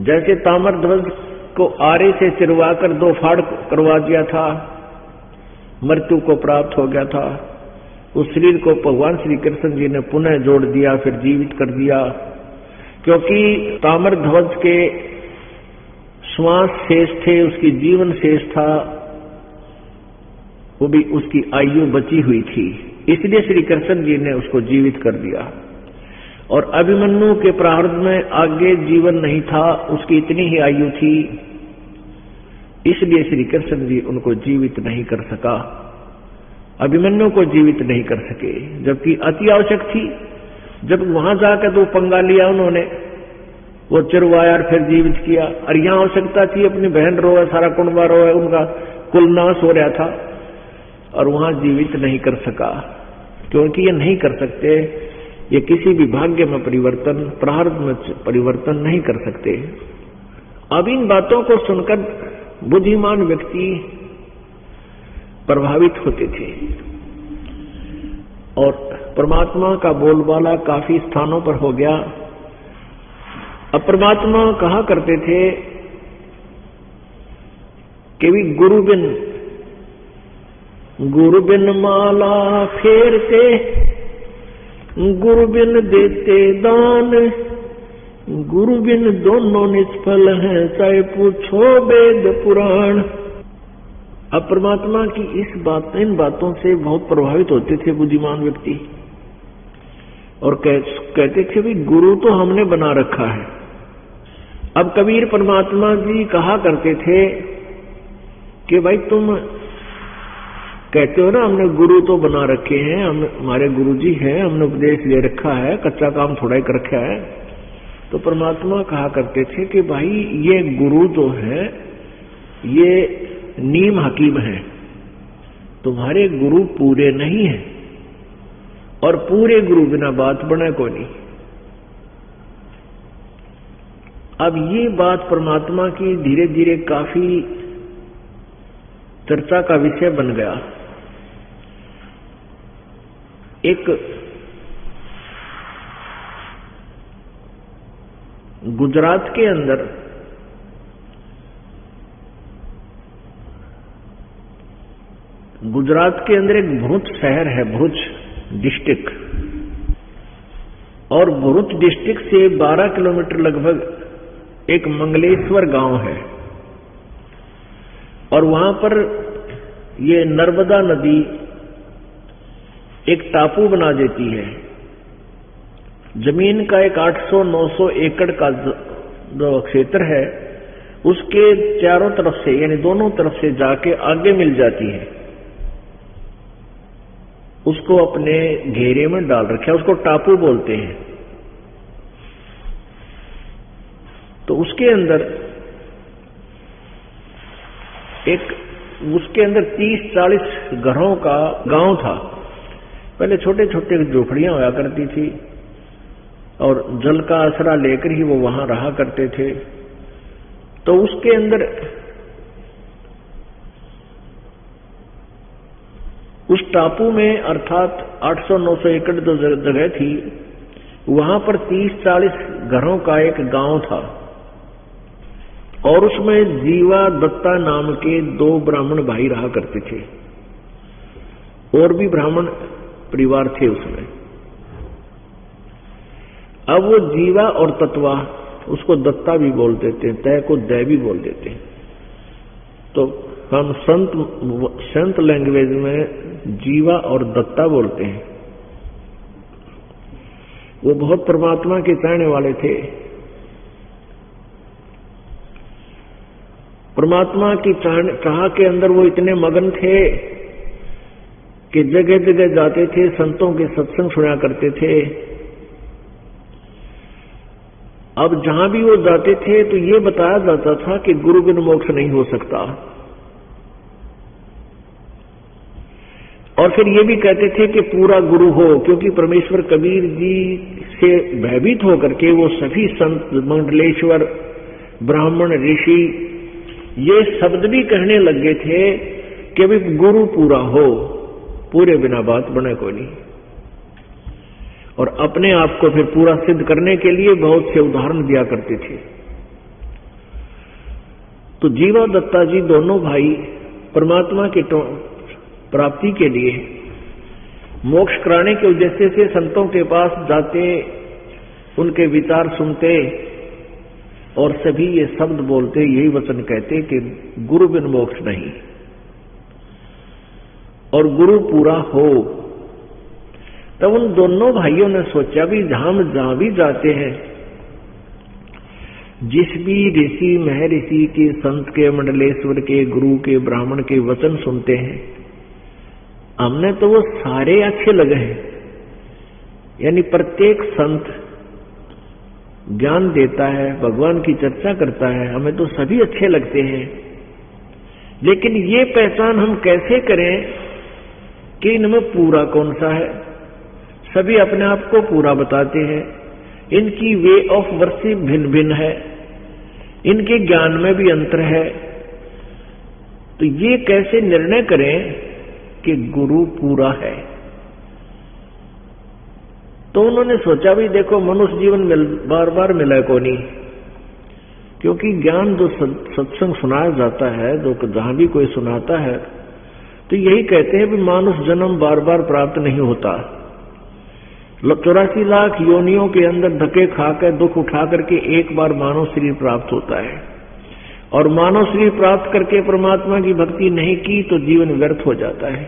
जैसे तामर ध्वज को आरे से चिरवाकर दो फाड़ करवा दिया था, मृत्यु को प्राप्त हो गया था, उस शरीर को भगवान श्री कृष्ण जी ने पुनः जोड़ दिया, फिर जीवित कर दिया। क्योंकि तामर ध्वज के श्वास शेष थे, उसकी जीवन शेष था, वो भी उसकी आयु बची हुई थी। इसलिए श्री कृष्ण जी ने उसको जीवित कर दिया। और अभिमन्यु के प्रारंभ में आगे जीवन नहीं था, उसकी इतनी ही आयु थी। इसलिए श्री कृष्ण जी उनको जीवित नहीं कर सका। अभिमन्यु को जीवित नहीं कर सके, जबकि अति आवश्यक थी। जब वहाँ जाकर तो पंगा लिया उन्होंने, वो चिरवाया और फिर जीवित किया। और यहाँ आवश्यकता थी, अपनी बहन रोए सारा कुंडवा रोए उनका कुल नाश हो रहा था। और वहाँ जीवित नहीं कर सका, क्योंकि ये नहीं कर सकते। ये किसी भी भाग्य में परिवर्तन प्रारंभ में परिवर्तन नहीं कर सकते। अब इन बातों को सुनकर बुद्धिमान व्यक्ति प्रभावित होते थे। और परमात्मा का बोलबाला काफ़ी स्थानों पर हो गया। अब परमात्मा कहा करते थे कि भी गुरु बिन गुरु बिन माला फेरते गुरु बिन देते दान। गुरु बिन दोनों निष्फल हैं चाहे पूछो वेद पुराण। अब परमात्मा की इस बात इन बातों से बहुत प्रभावित होते थे बुद्धिमान व्यक्ति। और कह, कहते थे भी गुरु तो हमने बना रखा है। अब कबीर परमात्मा जी कहा करते थे कि भाई तुम कहते हो ना, हमने गुरु तो बना रखे हैं, हम, हमारे गुरु जी हैं, हमने उपदेश ले रखा है, कच्चा काम थोड़ा ही कर रखा है। तो परमात्मा कहा करते थे कि भाई, ये गुरु जो है, ये नीम हकीम है। तुम्हारे गुरु पूरे नहीं है, और पूरे गुरु बिना बात बने को नहीं। अब ये बात परमात्मा की धीरे धीरे काफ़ी चर्चा का विषय बन गया। एक गुजरात के अंदर गुजरात के अंदर एक भरूच शहर है भरूच डिस्ट्रिक्ट। और भरूच डिस्ट्रिक्ट से 12 किलोमीटर लगभग एक मंगलेश्वर गाँव है। और वहाँ पर ये नर्मदा नदी एक टापू बना देती है। ज़मीन का एक 800-900 एकड़ का जो क्षेत्र है, उसके चारों तरफ़ से, यानी दोनों तरफ़ से जाके आगे मिल जाती है। उसको अपने घेरे में डाल रखे उसको टापू बोलते हैं। तो उसके अंदर एक, उसके अंदर 30-40 घरों का गाँव था। पहले छोटे छोटे झोपड़ियाँ होया करती थी और जल का आसरा लेकर ही वो वहाँ रहा करते थे। तो उसके अंदर उस टापू में अर्थात 800-900 एकड़ जो जगह थी, वहाँ पर 30-40 घरों का एक गाँव था। और उसमें जीवा दत्ता नाम के दो ब्राह्मण भाई रहा करते थे। और भी ब्राह्मण परिवार थे उसमें अब वो जीवा और तत्वा, उसको दत्ता भी बोल देते हैं, तय को दय भी बोल देते हैं। तो हम संत संत लैंग्वेज में जीवा और दत्ता बोलते हैं। वो बहुत परमात्मा के चाहने वाले थे। परमात्मा की चाह के अंदर वो इतने मगन थे? कि जगह जगह जाते थे, संतों के सत्संग सुना करते थे। अब जहाँ भी वो जाते थे तो ये बताया जाता था कि गुरु बिन मोक्ष नहीं हो सकता। और फिर ये भी कहते थे कि पूरा गुरु हो, क्योंकि परमेश्वर कबीर जी से भयभीत होकर के वो सभी संत, मंडलेश्वर, ब्राह्मण, ऋषि, ये शब्द भी कहने लगे थे कि अभी गुरु पूरा हो। पूरे बिना बात बने को नहीं। और अपने आप को फिर पूरा सिद्ध करने के लिए बहुत से उदाहरण दिया करते थे। तो जीवा दत्ता जी दोनों भाई परमात्मा के प्राप्ति के लिए मोक्ष कराने के उद्देश्य से संतों के पास जाते, उनके विचार सुनते और सभी ये शब्द बोलते, यही वचन कहते कि गुरु बिन मोक्ष नहीं। और गुरु पूरा हो। तब उन दोनों भाइयों ने सोचा भी हम जहाँ भी जाते हैं। जिस भी ऋषि महर्षि के संत के, मंडलेश्वर के, गुरु के, ब्राह्मण के वचन सुनते हैं, हमने तो वो सारे अच्छे लगे हैं। यानी प्रत्येक संत ज्ञान देता है, भगवान की चर्चा करता है, हमें तो सभी अच्छे लगते हैं। लेकिन ये पहचान हम कैसे करें कि इनमें पूरा कौन सा है? सभी अपने आप को पूरा बताते हैं। इनकी वे ऑफ़ वर्शिप भिन्न भिन्न है। इनके ज्ञान में भी अंतर है। तो ये कैसे निर्णय करें कि गुरु पूरा है? तो उन्होंने सोचा भी, देखो, मनुष्य जीवन मिल बार बार मिला को नहीं क्योंकि ज्ञान जो सत्संग सुनाया जाता है, जो जहाँ भी कोई सुनाता है तो यही कहते हैं कि मानुष जन्म बार बार प्राप्त नहीं होता। चौरासी लाख योनियों के अंदर धक्के खाकर, दुख उठा करके एक बार मानव शरीर प्राप्त होता है। और मानव शरीर प्राप्त करके परमात्मा की भक्ति नहीं की तो जीवन व्यर्थ हो जाता है।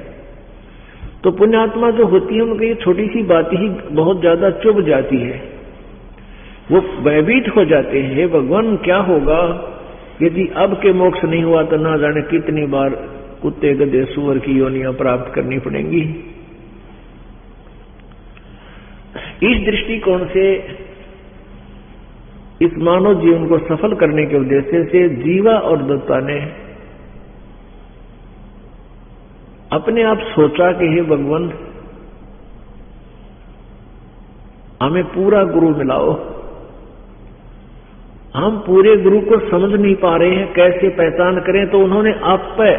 तो पुण्यात्मा जो होती है, उनकी छोटी सी बात ही बहुत ज़्यादा चुभ जाती है। वो भयभीत हो जाते हैं भगवान, क्या होगा? यदि अब के मोक्ष नहीं हुआ तो ना जाने कितनी बार कुत्ते गधे सुअर की योनियाँ प्राप्त करनी पड़ेंगी। इस दृष्टिकोण से इस मानव जीवन को सफल करने के उद्देश्य से जीवा और दत्ता ने अपने आप सोचा कि हे भगवान हमें पूरा गुरु मिलाओ। हम पूरे गुरु को समझ नहीं पा रहे हैं, कैसे पहचान करें तो उन्होंने आप पर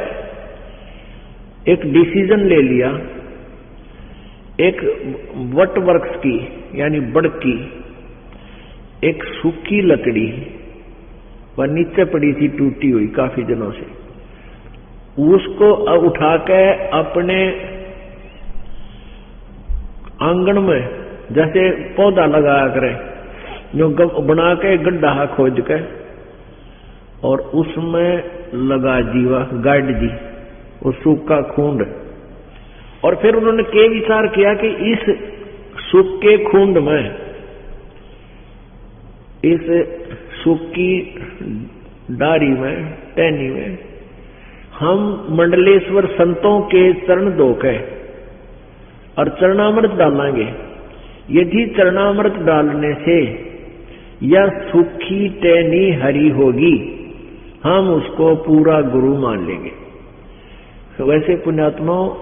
एक डिसीज़न ले लिया, एक वट वर्क्स की, यानी बड़ की, एक सूखी लकड़ी, वह नीचे पड़ी थी, टूटी हुई काफ़ी दिनों से। उसको उठा के अपने आँगन में, जैसे पौधा लगाया करे जो बना के गड्ढा खोज के और उसमें लगा जीवा गाइड जी। वो सूखा खूंड। और फिर उन्होंने के विचार किया कि इस सूखे खूंड में, इस सूखी डारी में, टहनी में, हम मंडलेश्वर संतों के चरण धोके और चरणामृत डालेंगे। यदि चरणामृत डालने से यह सुखी टैनी हरी होगी, हम उसको पूरा गुरु मान लेंगे। तो वैसे पुण्यात्माओं,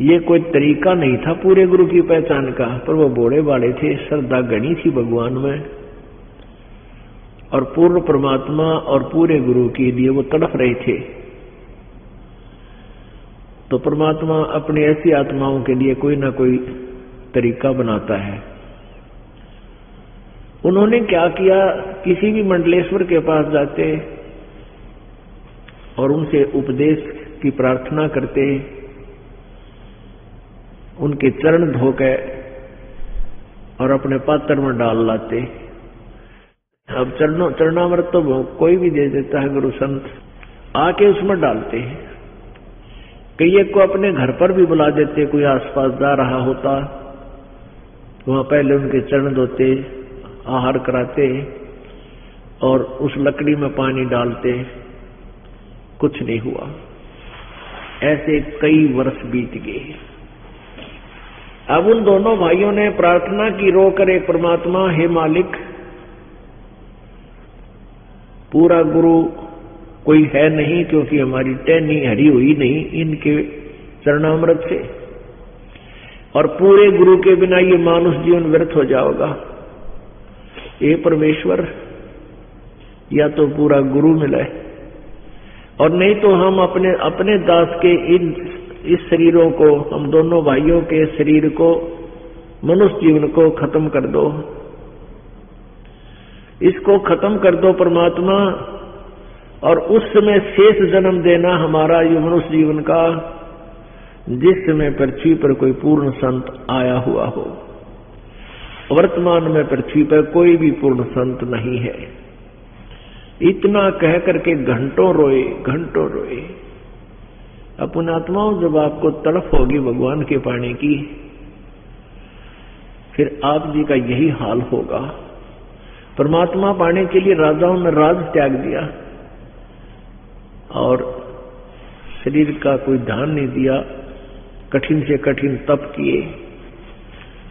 ये कोई तरीका नहीं था पूरे गुरु की पहचान का, पर वो बोड़े वाले थे, श्रद्धा गणी थी भगवान में। और पूर्ण परमात्मा और पूरे गुरु के लिए वो तड़फ रहे थे। तो परमात्मा अपनी ऐसी आत्माओं के लिए कोई ना कोई तरीका बनाता है। उन्होंने क्या किया? किसी भी मंडलेश्वर के पास जाते और उनसे उपदेश की प्रार्थना करते उनके चरण धोके और अपने पात्र में डाल लाते अब चरणों, चरणामृत तो कोई भी दे देता है, गुरु संत, आके उसमें डालते हैं। कई एक को अपने घर पर भी बुला देते कोई आसपास जा रहा होता, वहाँ पहले उनके चरण धोते, आहार कराते और उस लकड़ी में पानी डालते कुछ नहीं हुआ। ऐसे कई वर्ष बीत गए। अब उन दोनों भाइयों ने प्रार्थना की रोकर एक परमात्मा, हे मालिक, पूरा गुरु कोई है नहीं क्योंकि हमारी टहनी हरी हुई नहीं इनके चरणामृत से। और पूरे गुरु के बिना ये मानुष जीवन व्यर्थ हो जाओगा। ये परमेश्वर, या तो पूरा गुरु मिले और नहीं तो हम अपने अपने दास के इन, इस शरीरों को, हम दोनों भाइयों के शरीर को, मनुष्य जीवन को खत्म कर दो। इसको खत्म कर दो परमात्मा, और उस समय शेष जन्म देना हमारा ये मनुष्य जीवन का, जिस समय पृथ्वी पर कोई पूर्ण संत आया हुआ हो। वर्तमान में पृथ्वी पर कोई भी पूर्ण संत नहीं है। इतना कह करके घंटों रोए घंटों रोए। अपने आत्माओं जब आपको तड़फ होगी भगवान के पाने की, फिर आप जी का यही हाल होगा। परमात्मा पाने के लिए राजाओं ने राज त्याग दिया और शरीर का कोई ध्यान नहीं दिया, कठिन से कठिन तप किए।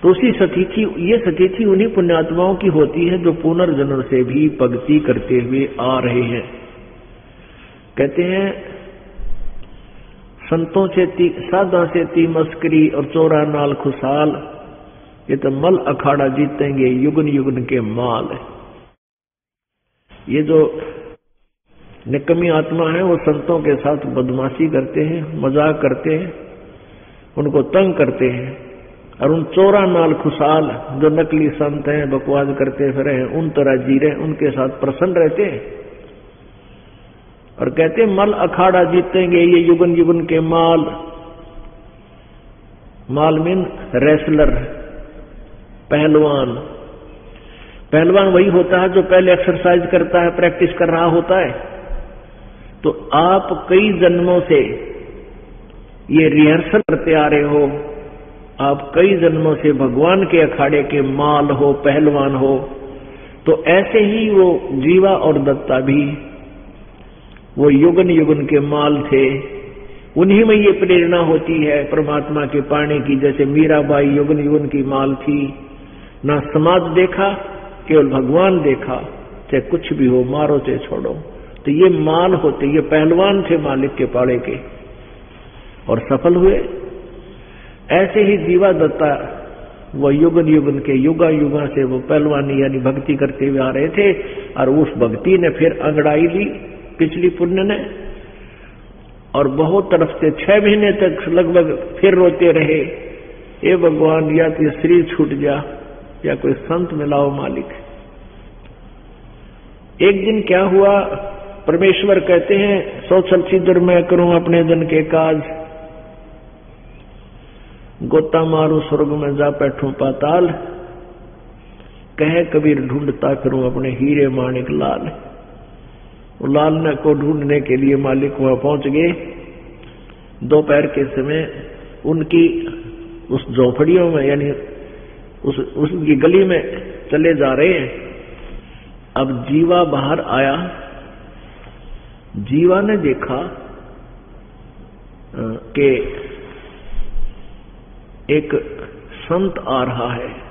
तो उसी सतीथि, ये सतीथि उन्हीं पुण्यात्माओं की होती है जो पुनर्जन्म से भी भक्ति करते हुए आ रहे हैं। कहते हैं, संतों से ती साधा से ती मस्करी और चोरा नाल खुशाल, ये तो मल अखाड़ा जीतेंगे युगन युगन के माल ये जो निकमी आत्मा है, वो संतों के साथ बदमाशी करते हैं, मज़ाक करते हैं, उनको तंग करते हैं। और उन चोरा नाल खुशाल जो नकली संत हैं, बकवास करते फिर हैं, उन तरह जी रहे उनके साथ प्रसन्न रहते हैं। और कहते हैं, मल अखाड़ा जीतेंगे, ये युगन युगन के माल। माल मीन रेसलर, पहलवान। पहलवान वही होता है जो पहले एक्सरसाइज करता है प्रैक्टिस कर रहा होता है। तो आप कई जन्मों से ये रिहर्सल करते आ रहे हो आप कई जन्मों से भगवान के अखाड़े के माल हो, पहलवान हो तो ऐसे ही वो जीवा और दत्ता भी, वो युगन युगन के माल थे। उन्हीं में ये प्रेरणा होती है परमात्मा के पाने की, जैसे मीराबाई युगन युगन की माल थी। ना समाज देखा, केवल भगवान देखा, चाहे कुछ भी हो, मारो चाहे छोड़ो। तो ये माल होते, ये पहलवान थे मालिक के पाड़े के। और सफल हुए। ऐसे ही जीवा दत्ता वो युगन युगन के युगा युगा से वो पहलवानी यानी भक्ति करते हुए आ रहे थे और उस भक्ति ने फिर अंगड़ाई ली पिछली पुण्य ने। और बहुत तरफ़ से छह महीने तक लगभग फिर रोते रहे। ये भगवान, या तो शरीर छूट गया या कोई संत मिलाओ मालिक। एक दिन क्या हुआ? परमेश्वर कहते हैं सौ छिद्र मैं करूँ अपने जन के काज। गोता मारू, स्वर्ग में जा बैठू पाताल। कहे, कबीर, ढूंढता करूँ अपने हीरे माणिक लाल। लाल ने को ढूँढने के लिए मालिक वहाँ पहुँच गए। दोपहर के समय उनकी, उस झोपड़ियों में, यानी उस, उसकी गली में चले जा रहे हैं। अब जीवा बाहर आया। जीवा ने देखा कि एक संत आ रहा है।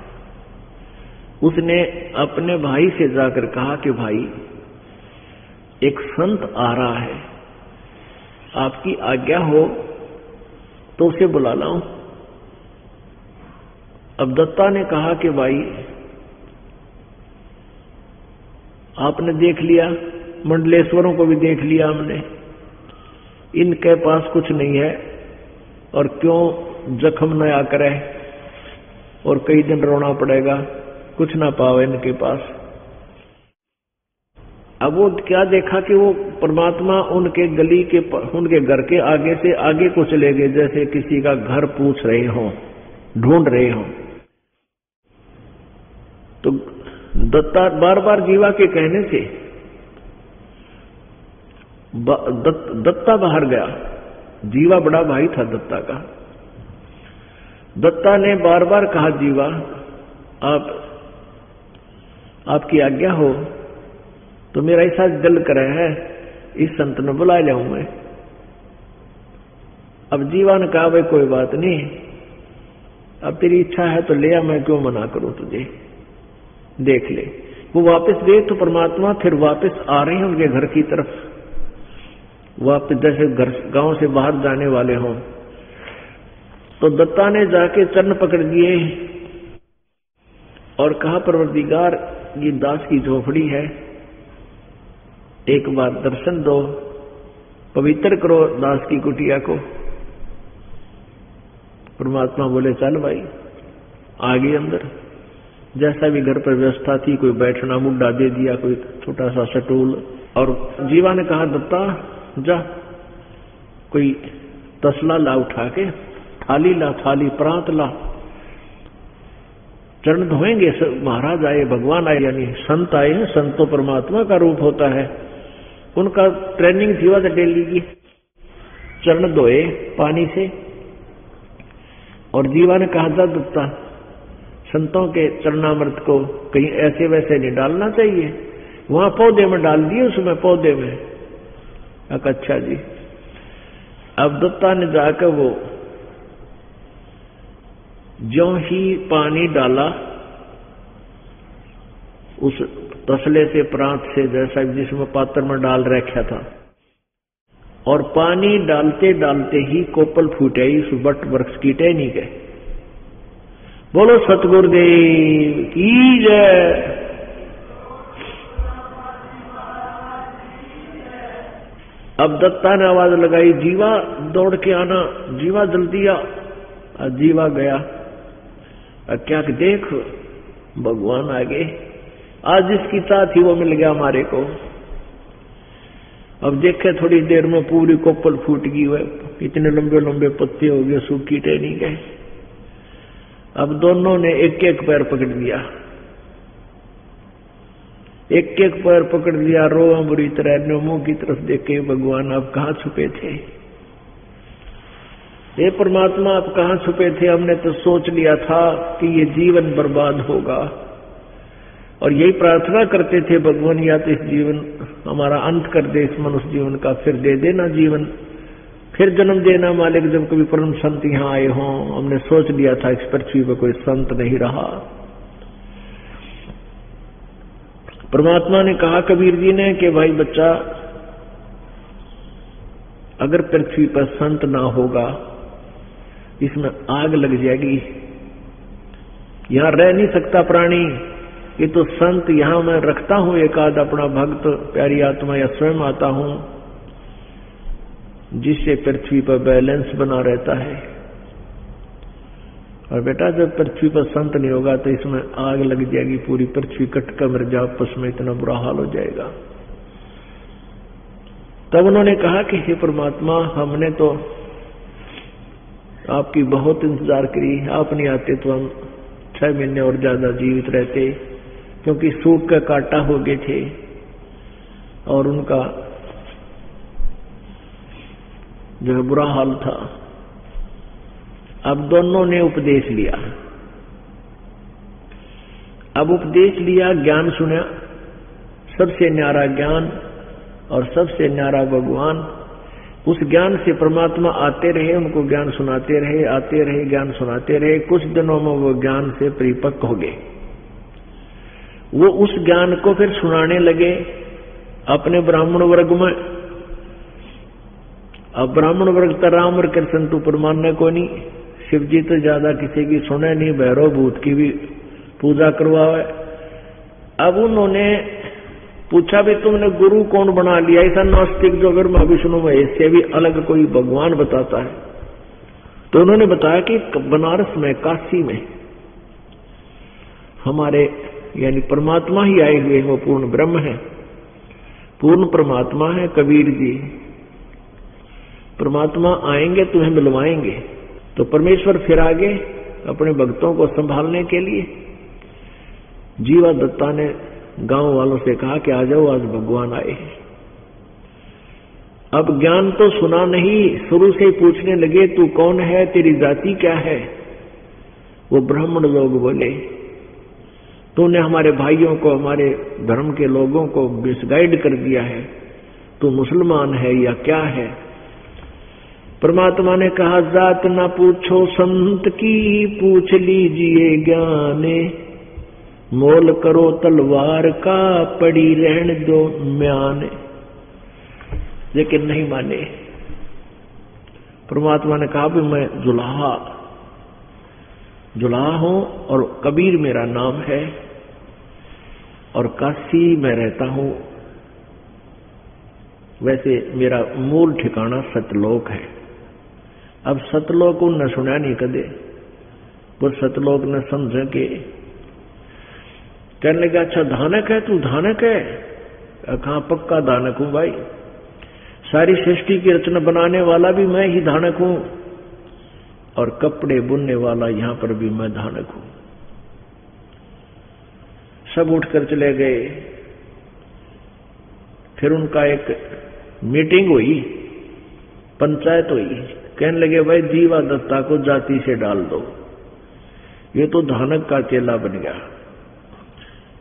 उसने अपने भाई से जाकर कहा कि भाई, एक संत आ रहा है। आपकी आज्ञा हो तो उसे बुला लाऊं। अब दत्ता ने कहा कि भाई, आपने देख लिया, मंडलेश्वरों को भी देख लिया हमने। इनके पास कुछ नहीं है और क्यों जख्म नया करे और कई दिन रोना पड़ेगा कुछ ना पाओ इनके पास। अब वो क्या देखा कि वो परमात्मा उनके गली के उनके घर के आगे से आगे को चले गए जैसे किसी का घर पूछ रहे हो ढूंढ रहे हो। तो दत्ता बार बार जीवा के कहने से दत, दत्ता बाहर गया। जीवा बड़ा भाई था दत्ता का। दत्ता ने बार बार कहा, जीवा, आप, आपकी आज्ञा हो तो मेरा ऐसा दिल करे है, इस संत ने बुला जाऊँ मैं। अब जीवा ने कहा, भाई, कोई बात नहीं, अब तेरी इच्छा है तो ले आ, मैं क्यों मना करूँ तुझे? देख ले, वो वापस गए तो परमात्मा फिर वापस आ रहे हैं उनके घर की तरफ़। वापस जैसे घर, गाँव से बाहर जाने वाले हों तो दत्ता ने जाके चरण पकड़ दिए और कहा, परवरदिगार, ये दास की झोपड़ी है। एक बार दर्शन दो, पवित्र करो दास की कुटिया को। परमात्मा बोले, चल भाई आ गई अंदर। जैसा भी घर पर व्यवस्था थी, कोई बैठना मुड्डा दे दिया, कोई छोटा सा सटूल और जीवा ने कहा, दत्ता, जा, कोई तसला ला उठा के थाली ला, थाली प्रांत ला। चरण धोएँगे महाराज आए, भगवान आए, यानी संत आए हैं, संत तो परमात्मा का रूप होता है। उनका ट्रेनिंग थी, वह डेली की चरण धोए पानी से। और जीवा ने कहा था दत्ता, संतों के चरणामृत को कहीं ऐसे वैसे नहीं डालना चाहिए। वहाँ पौधे में डाल दिए, उसमें पौधे में। अच्छा जी। अब दत्ता ने जाकर वो जो ही पानी डाला, उस तसले से प्रांत से जैसा जिसमें पात्र में डाल रखा था, और पानी डालते डालते ही कोपल फूटे उस बट वृक्ष की नहीं गए। बोलो, सतगुरुदेव की जय। अब दत्ता ने आवाज़ लगाई, जीवा दौड़ के आना, जीवा जल्दी आ। जीवा गया। क्या देख, भगवान आगे। आज जिसकी चाह थी वो मिल गया हमारे को। अब देखे, थोड़ी देर में पूरी कोपल फूट गई हुए इतने लंबे लंबे पत्ते हो गए, सूखी टेनी गए। अब दोनों ने एक एक पैर पकड़ लिया। एक एक पैर पकड़ लिया रोआ बुरी तरह मुँह की तरफ़ देखे, भगवान आप कहा छुपे थे? ये परमात्मा, आप कहाँ छुपे थे? हमने तो सोच लिया था कि ये जीवन बर्बाद होगा। और यही प्रार्थना करते थे, भगवान, या तो इस जीवन, हमारा अंत कर दे, इस मनुष्य जीवन का फिर दे देना जीवन। फिर जन्म देना मालिक, जब कभी परम संत यहाँ आए हों, हमने सोच लिया था, इस पृथ्वी पर कोई संत नहीं रहा। परमात्मा ने कहा कबीर जी ने कि, भाई बच्चा, अगर पृथ्वी पर संत ना होगा इसमें आग लग जाएगी। यहाँ रह नहीं सकता प्राणी। ये तो संत यहाँ मैं रखता हूँ एक आध अपना भक्त, प्यारी आत्मा या स्वयं आता हूँ, जिससे पृथ्वी पर बैलेंस बना रहता है। और बेटा, जब पृथ्वी पर संत नहीं होगा तो इसमें आग लग जाएगी, पूरी पृथ्वी कट कर मर जा आपस में इतना बुरा हाल हो जाएगा। तब उन्होंने कहा कि हे परमात्मा, हमने तो आपकी बहुत इंतज़ार करी आप नहीं आते तो हम छह महीने और ज़्यादा जीवित रहते, क्योंकि सूख का काटा हो गए थे, और उनका जो है बुरा हाल था। अब दोनों ने उपदेश लिया। अब उपदेश लिया, ज्ञान सुना, सबसे न्यारा ज्ञान और सबसे न्यारा भगवान। उस ज्ञान से परमात्मा आते रहे, उनको ज्ञान सुनाते रहे, आते रहे, ज्ञान सुनाते रहे, कुछ दिनों में वो ज्ञान से परिपक्व हो गए। वो उस ज्ञान को फिर सुनाने लगे अपने ब्राह्मण वर्ग में। अब ब्राह्मण वर्ग तो राम और कृष्ण तो परमान्य को नहीं। शिव जी तो ज़्यादा किसी की सुने नहीं, भैरव भूत की भी पूजा करवावे। अब उन्होंने पूछा भी तुमने गुरु कौन बना लिया? ऐसा नास्तिक जो अगर मैं विष्णु में इससे भी अलग कोई भगवान बताता है। तो उन्होंने बताया कि बनारस में, काशी में हमारे, यानी परमात्मा ही आए हुए हैं, वो पूर्ण ब्रह्म है। पूर्ण परमात्मा है, कबीर जी। परमात्मा आएँगे, तुम्हें मिलवाएँगे। तो परमेश्वर फिर आगे अपने भक्तों को संभालने के लिए जीवा दत्ता ने गाँव वालों से कहा कि आ जाओ, आज भगवान आए अब ज्ञान तो सुना नहीं, शुरू से ही पूछने लगे, तू कौन है? तेरी जाति क्या है? वो ब्राह्मण लोग बोले, तूने हमारे भाइयों को, हमारे धर्म के लोगों को मिसगाइड कर दिया है। तू मुसलमान है या क्या है? परमात्मा ने कहा, जात ना पूछो, संत की पूछ लीजिए ज्ञाने। मोल करो तलवार का पड़ी रहन दो म्यान लेकिन नहीं माने परमात्मा ने कहा भी मैं जुलाहा जुलाहा हूँ और कबीर मेरा नाम है और काशी में रहता हूँ वैसे मेरा मूल ठिकाना सतलोक है अब सतलोक उन सुना नहीं कदे वो सतलोक ने समझ के कहने लगे अच्छा धानक है, तू धानक है? कहा, पक्का धानक हूँ भाई। सारी सृष्टि की रचना बनाने वाला भी मैं ही धानक हूँ। और कपड़े बुनने वाला यहाँ पर भी मैं धानक हूँ। सब उठकर चले गए। फिर उनका एक मीटिंग हुई, पंचायत हुई। कहने लगे, भाई दीवा दत्ता को जाति से डाल दो। ये तो धानक का चेला बन गया।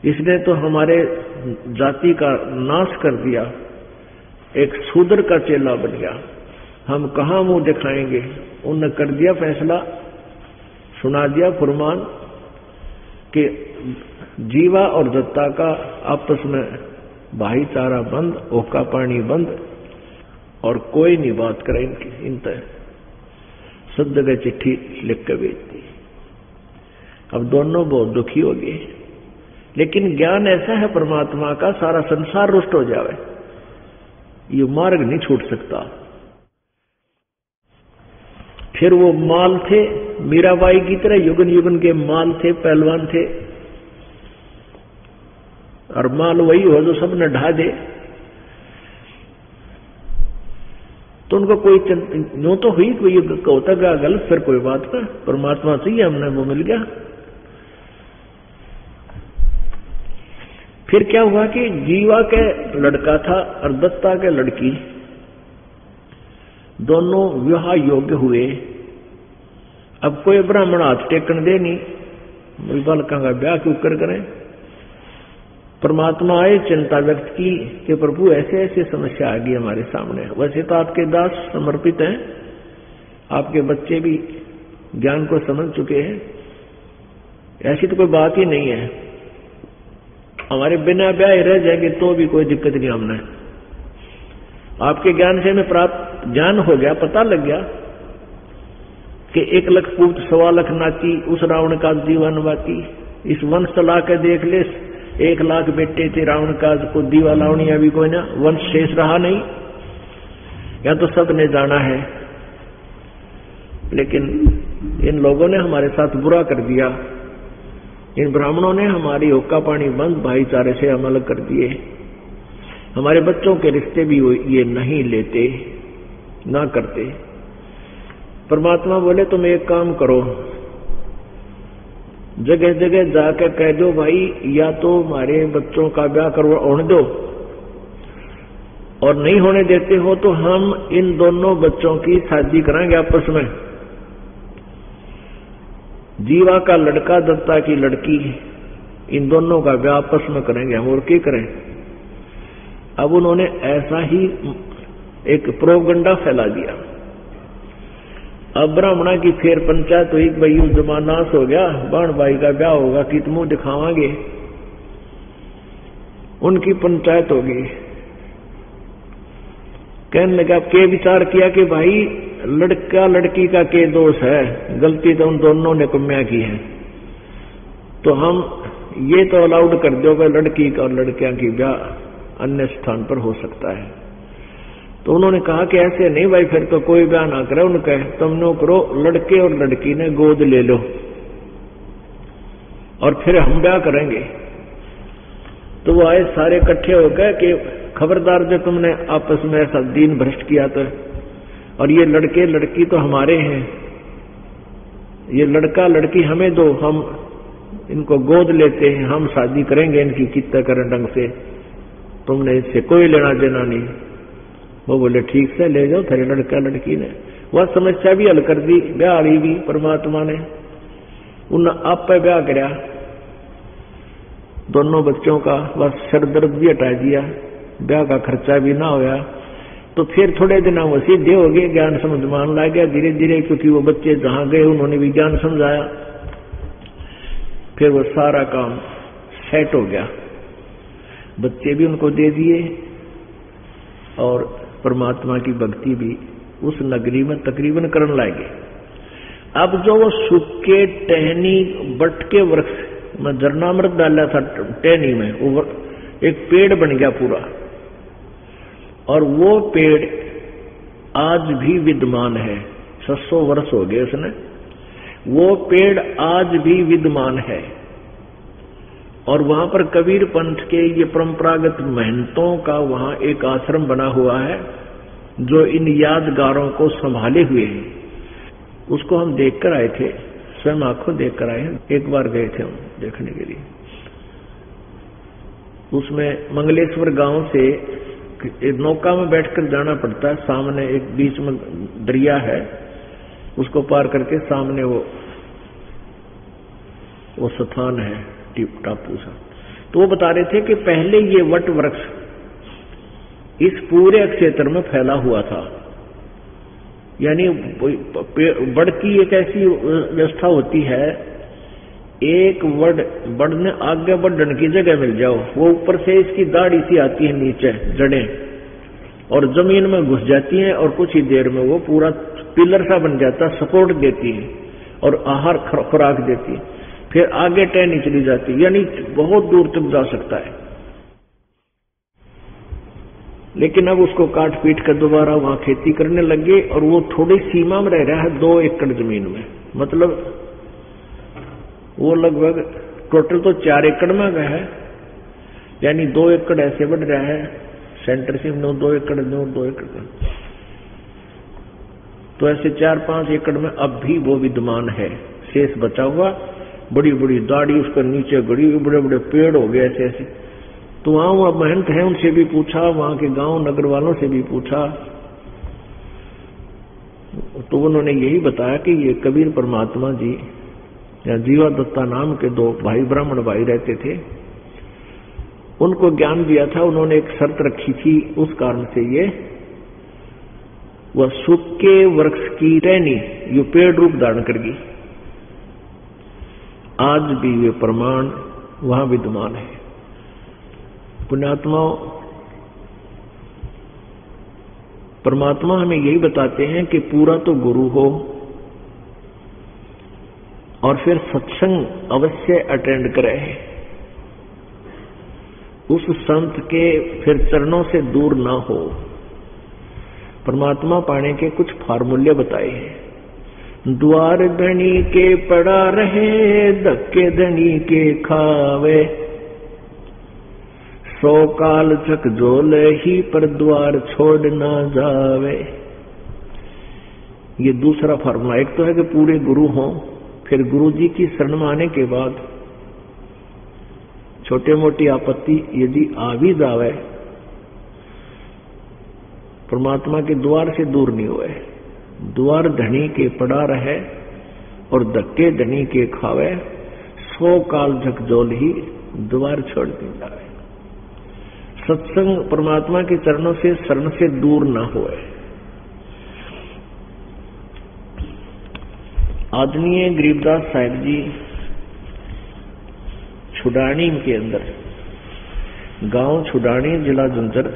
इसने तो हमारे जाति का नाश कर दिया, एक शूद्र का चेला बन गया। हम कहा मुँह दिखाएँगे? उनने कर दिया फैसला, सुना दिया फुरमान कि जीवा और दत्ता का आपस में भाईचारा बंद, ओका पानी बंद, और कोई नहीं बात करे इनकी इन तय जगह चिट्ठी लिख भेज दी अब दोनों बहुत दुखी हो गए। लेकिन ज्ञान ऐसा है परमात्मा का, सारा संसार रुष्ट हो जावे। ये मार्ग नहीं छूट सकता। फिर वो माल थे, मीराबाई की तरह युगन युगन के माल थे, पहलवान थे। और माल वही हो जो सब न ढा दे। तो उनको कोई नो तो हुई कोई होता गया गलत, फिर कोई बात का परमात्मा से ही हमने वो मिल गया। फिर क्या हुआ कि जीवा के लड़का था और दत्ता के लड़की दोनों विवाह योग्य हुए। अब कोई ब्राह्मण हाथ टेकन दे नहीं। बालका का ब्याह क्यों कर करें? परमात्मा आए, चिंता व्यक्त की कि प्रभु ऐसे ऐसे समस्या आ गई हमारे सामने। वैसे तो आपके दास समर्पित हैं। आपके बच्चे भी ज्ञान को समझ चुके हैं। ऐसी तो कोई बात ही नहीं है। हमारे बिना ब्याह रह जाएँगे तो भी कोई दिक्कत नहीं हमने। आपके ज्ञान से हमें प्राप्त, ज्ञान हो गया, पता लग गया कि एक लख पूत, सवा लख नाती, उस रावण का जीवन बाती इस वंश चला के देख ले, एक लाख बेटे थे रावण का को दीवा लावणिया भी कोई ना, वंश शेष रहा नहीं। या तो सबने जाना है। लेकिन इन लोगों ने हमारे साथ बुरा कर दिया। इन ब्राह्मणों ने हमारी होक्का पानी बंद भाईचारे से अमल कर दिए। हमारे बच्चों के रिश्ते भी ये नहीं लेते, ना करते। परमात्मा बोले, तुम एक काम करो। जगह जगह जाकर कह दो, भाई, या तो हमारे बच्चों का ब्याह करो होने दो, और नहीं होने देते हो तो हम इन दोनों बच्चों की शादी कराएँगे आपस में। जीवा का लड़का दत्ता की लड़की इन दोनों का ब्याह आपस में करेंगे हम, और क्या करें? अब उन्होंने ऐसा ही एक प्रोगंडा फैला दिया। अब ब्राह्मणा की फेर पंचायत तो हुई भाई जमानाश हो गया, बाण भाई का ब्याह होगा, कि तुम दिखावांगे उनकी पंचायत होगी कहने लगा के विचार किया कि भाई लड़का लड़की का के दोष है? गलती तो उन दोनों ने कुम्या की है। तो हम ये तो अलाउड कर दो लड़की का और लड़कियाँ की ब्याह अन्य स्थान पर हो सकता है। तो उन्होंने कहा कि ऐसे नहीं भाई, फिर तो कोई ब्याह ना करे उनका। तुम नो करो, लड़के और लड़की ने गोद ले लो। और फिर हम ब्याह करेंगे। तो वो आए सारे इकट्ठे होकर कि खबरदार जो तुमने आपस में ऐसा दीन भ्रष्ट किया तो और ये लड़के, लड़की तो हमारे हैं। ये लड़का, लड़की हमें दो, हम इनको गोद लेते हैं, हम शादी करेंगे इनकी कितना करें ढंग से। तुमने इससे कोई लेना देना नहीं। वो बोले, ठीक से ले जाओ, तेरे लड़का, लड़की ने। वह समस्या भी हल कर दी, ब्याह आई भी परमात्मा ने। उन आप पे ब्याह कराया दोनों बच्चों का बस सर दर्द भी हटा दिया। ब्याह का खर्चा भी ना होया। तो फिर थोड़े दिन वो सीधे हो गए, ज्ञान समझ मान ला गया धीरे धीरे क्योंकि वो बच्चे जहाँ गए, उन्होंने भी ज्ञान समझाया। फिर वो सारा काम सेट हो गया। बच्चे भी उनको दे दिए और परमात्मा की भक्ति भी उस नगरी में तकरीबन करने लागे अब जो वो सूखे, टहनी, बट के वृक्ष, में झरनामृत डाला था, टहनी में, वो एक पेड़ बन गया पूरा। और वो पेड़ आज भी विद्यमान है। सौ वर्ष हो गए उसने। वो पेड़ आज भी विद्यमान है। और वहाँ पर कबीर पंथ के ये परंपरागत महंतों का वहाँ एक आश्रम बना हुआ है, जो इन यादगारों को संभाले हुए हैं। उसको हम देखकर आए थे, स्वयं आँखों देखकर आए हैं। एक बार गए थे हम देखने के लिए। उसमें मंगलेश्वर गाँव से नौका में बैठकर जाना पड़ता है। सामने एक बीच में दरिया है। उसको पार करके सामने वो वो स्थान है टापू सा। तो वो बता रहे थे कि पहले ये वट वृक्ष इस पूरे क्षेत्र में फैला हुआ था। यानी बड़ की एक ऐसी व्यवस्था होती है एक वड बढ़ने आगे बढ़ने की जगह मिल जाओ। वो ऊपर से इसकी दाढ़ी सी आती है नीचे, जड़े। और ज़मीन में घुस जाती है और कुछ ही देर में वो पूरा पिलर सा बन जाता, सपोर्ट देती है और आहार खुराक देती है। फिर आगे टहनी चली जाती यानी बहुत दूर तक जा सकता है। लेकिन अब उसको काट पीट कर दोबारा वहाँ खेती करने लगे और वो थोड़ी सीमा में रह रहा है, दो एकड़ ज़मीन में। मतलब वो लगभग टोटल तो चार एकड़ में गया है। यानी दो एकड़ ऐसे बढ़ रहा है, सेंटर से नो दो एकड़ नो दो एकड़ तो ऐसे चार पाँच एकड़ में अब भी वो विद्यमान है। शेष बचा हुआ बड़ी बड़ी दाढ़ी उसके नीचे गड़ी हुई बड़े बड़े पेड़ हो गए ऐसे ऐसे। तो वहाँ वहाँ महंत है, उनसे भी पूछा, वहाँ के गाँव नगर वालों से भी पूछा। तो उन्होंने यही बताया कि ये कबीर परमात्मा जी या जीवा दत्ता नाम के दो भाई ब्राह्मण भाई रहते थे। उनको ज्ञान दिया था, उन्होंने एक शर्त रखी थी, उस कारण से ये, वह सुख के वृक्ष की टहनी, ये पेड़ रूप धारण कर गई आज भी वे प्रमाण वहाँ विद्यमान है। पुण्यात्माओं, परमात्मा हमें यही बताते हैं कि पूरा तो गुरु हो और फिर सत्संग अवश्य अटेंड करे। उस संत के फिर चरणों से दूर ना हो। परमात्मा पाने के कुछ फार्मूले बताए हैं। द्वार धनी के पड़ा रहे, धक्के धनी के खावे। सौ काल चक जोल ही पर द्वार छोड़ ना जावे। ये दूसरा फार्मूला, एक तो है कि पूरे गुरु हों फिर गुरु जी की शरण में आने के बाद छोटे मोटी आपत्ति यदि आ भी जावे परमात्मा के द्वार से दूर नहीं हुए। द्वार धनी के पड़ा रहे और धक्के धनी के खावे, सौ काल झकझोल ही द्वार छोड़ दी जाए। सत्संग परमात्मा के चरणों से, शरण से दूर न होए। आदरणीय गरीबदास साहिब जी, छुडानी के अंदर, गाँव छुडानी, जिला झुंझर,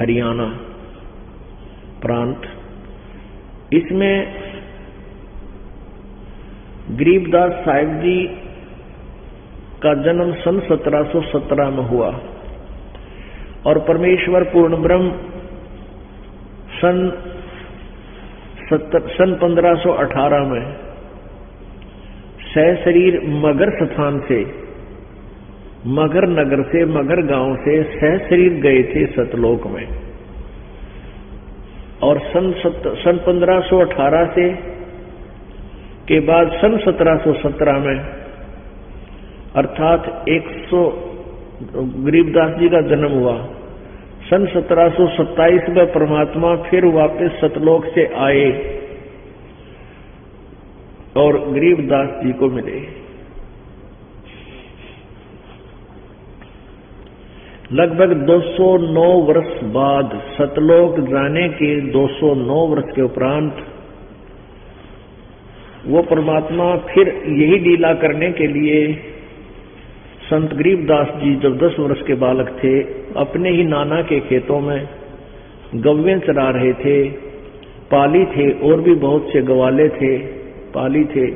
हरियाणा प्रांत, इसमें गरीबदास साहिब जी का जन्म सन 1717 में हुआ और परमेश्वर पूर्ण ब्रह्म सन सन 1518 में सह शरीर मगर स्थान से मगर नगर से मगर गाँव से सह शरीर गए थे सतलोक में। और सन सत, सन 1518 से के बाद सन 1717 में अर्थात 100 गरीबदास जी का जन्म हुआ। सन 1727 में परमात्मा फिर वापस सतलोक से आए और गरीबदास जी को मिले। लगभग 209 वर्ष बाद सतलोक जाने के 209 वर्ष के उपरांत वो परमात्मा फिर यही लीला करने के लिए संत गरीबदास जी जब 10 वर्ष के बालक थे, अपने ही नाना के खेतों में गव्य चरा रहे थे, पाली थे, और भी बहुत से गवाले थे, पाली थे,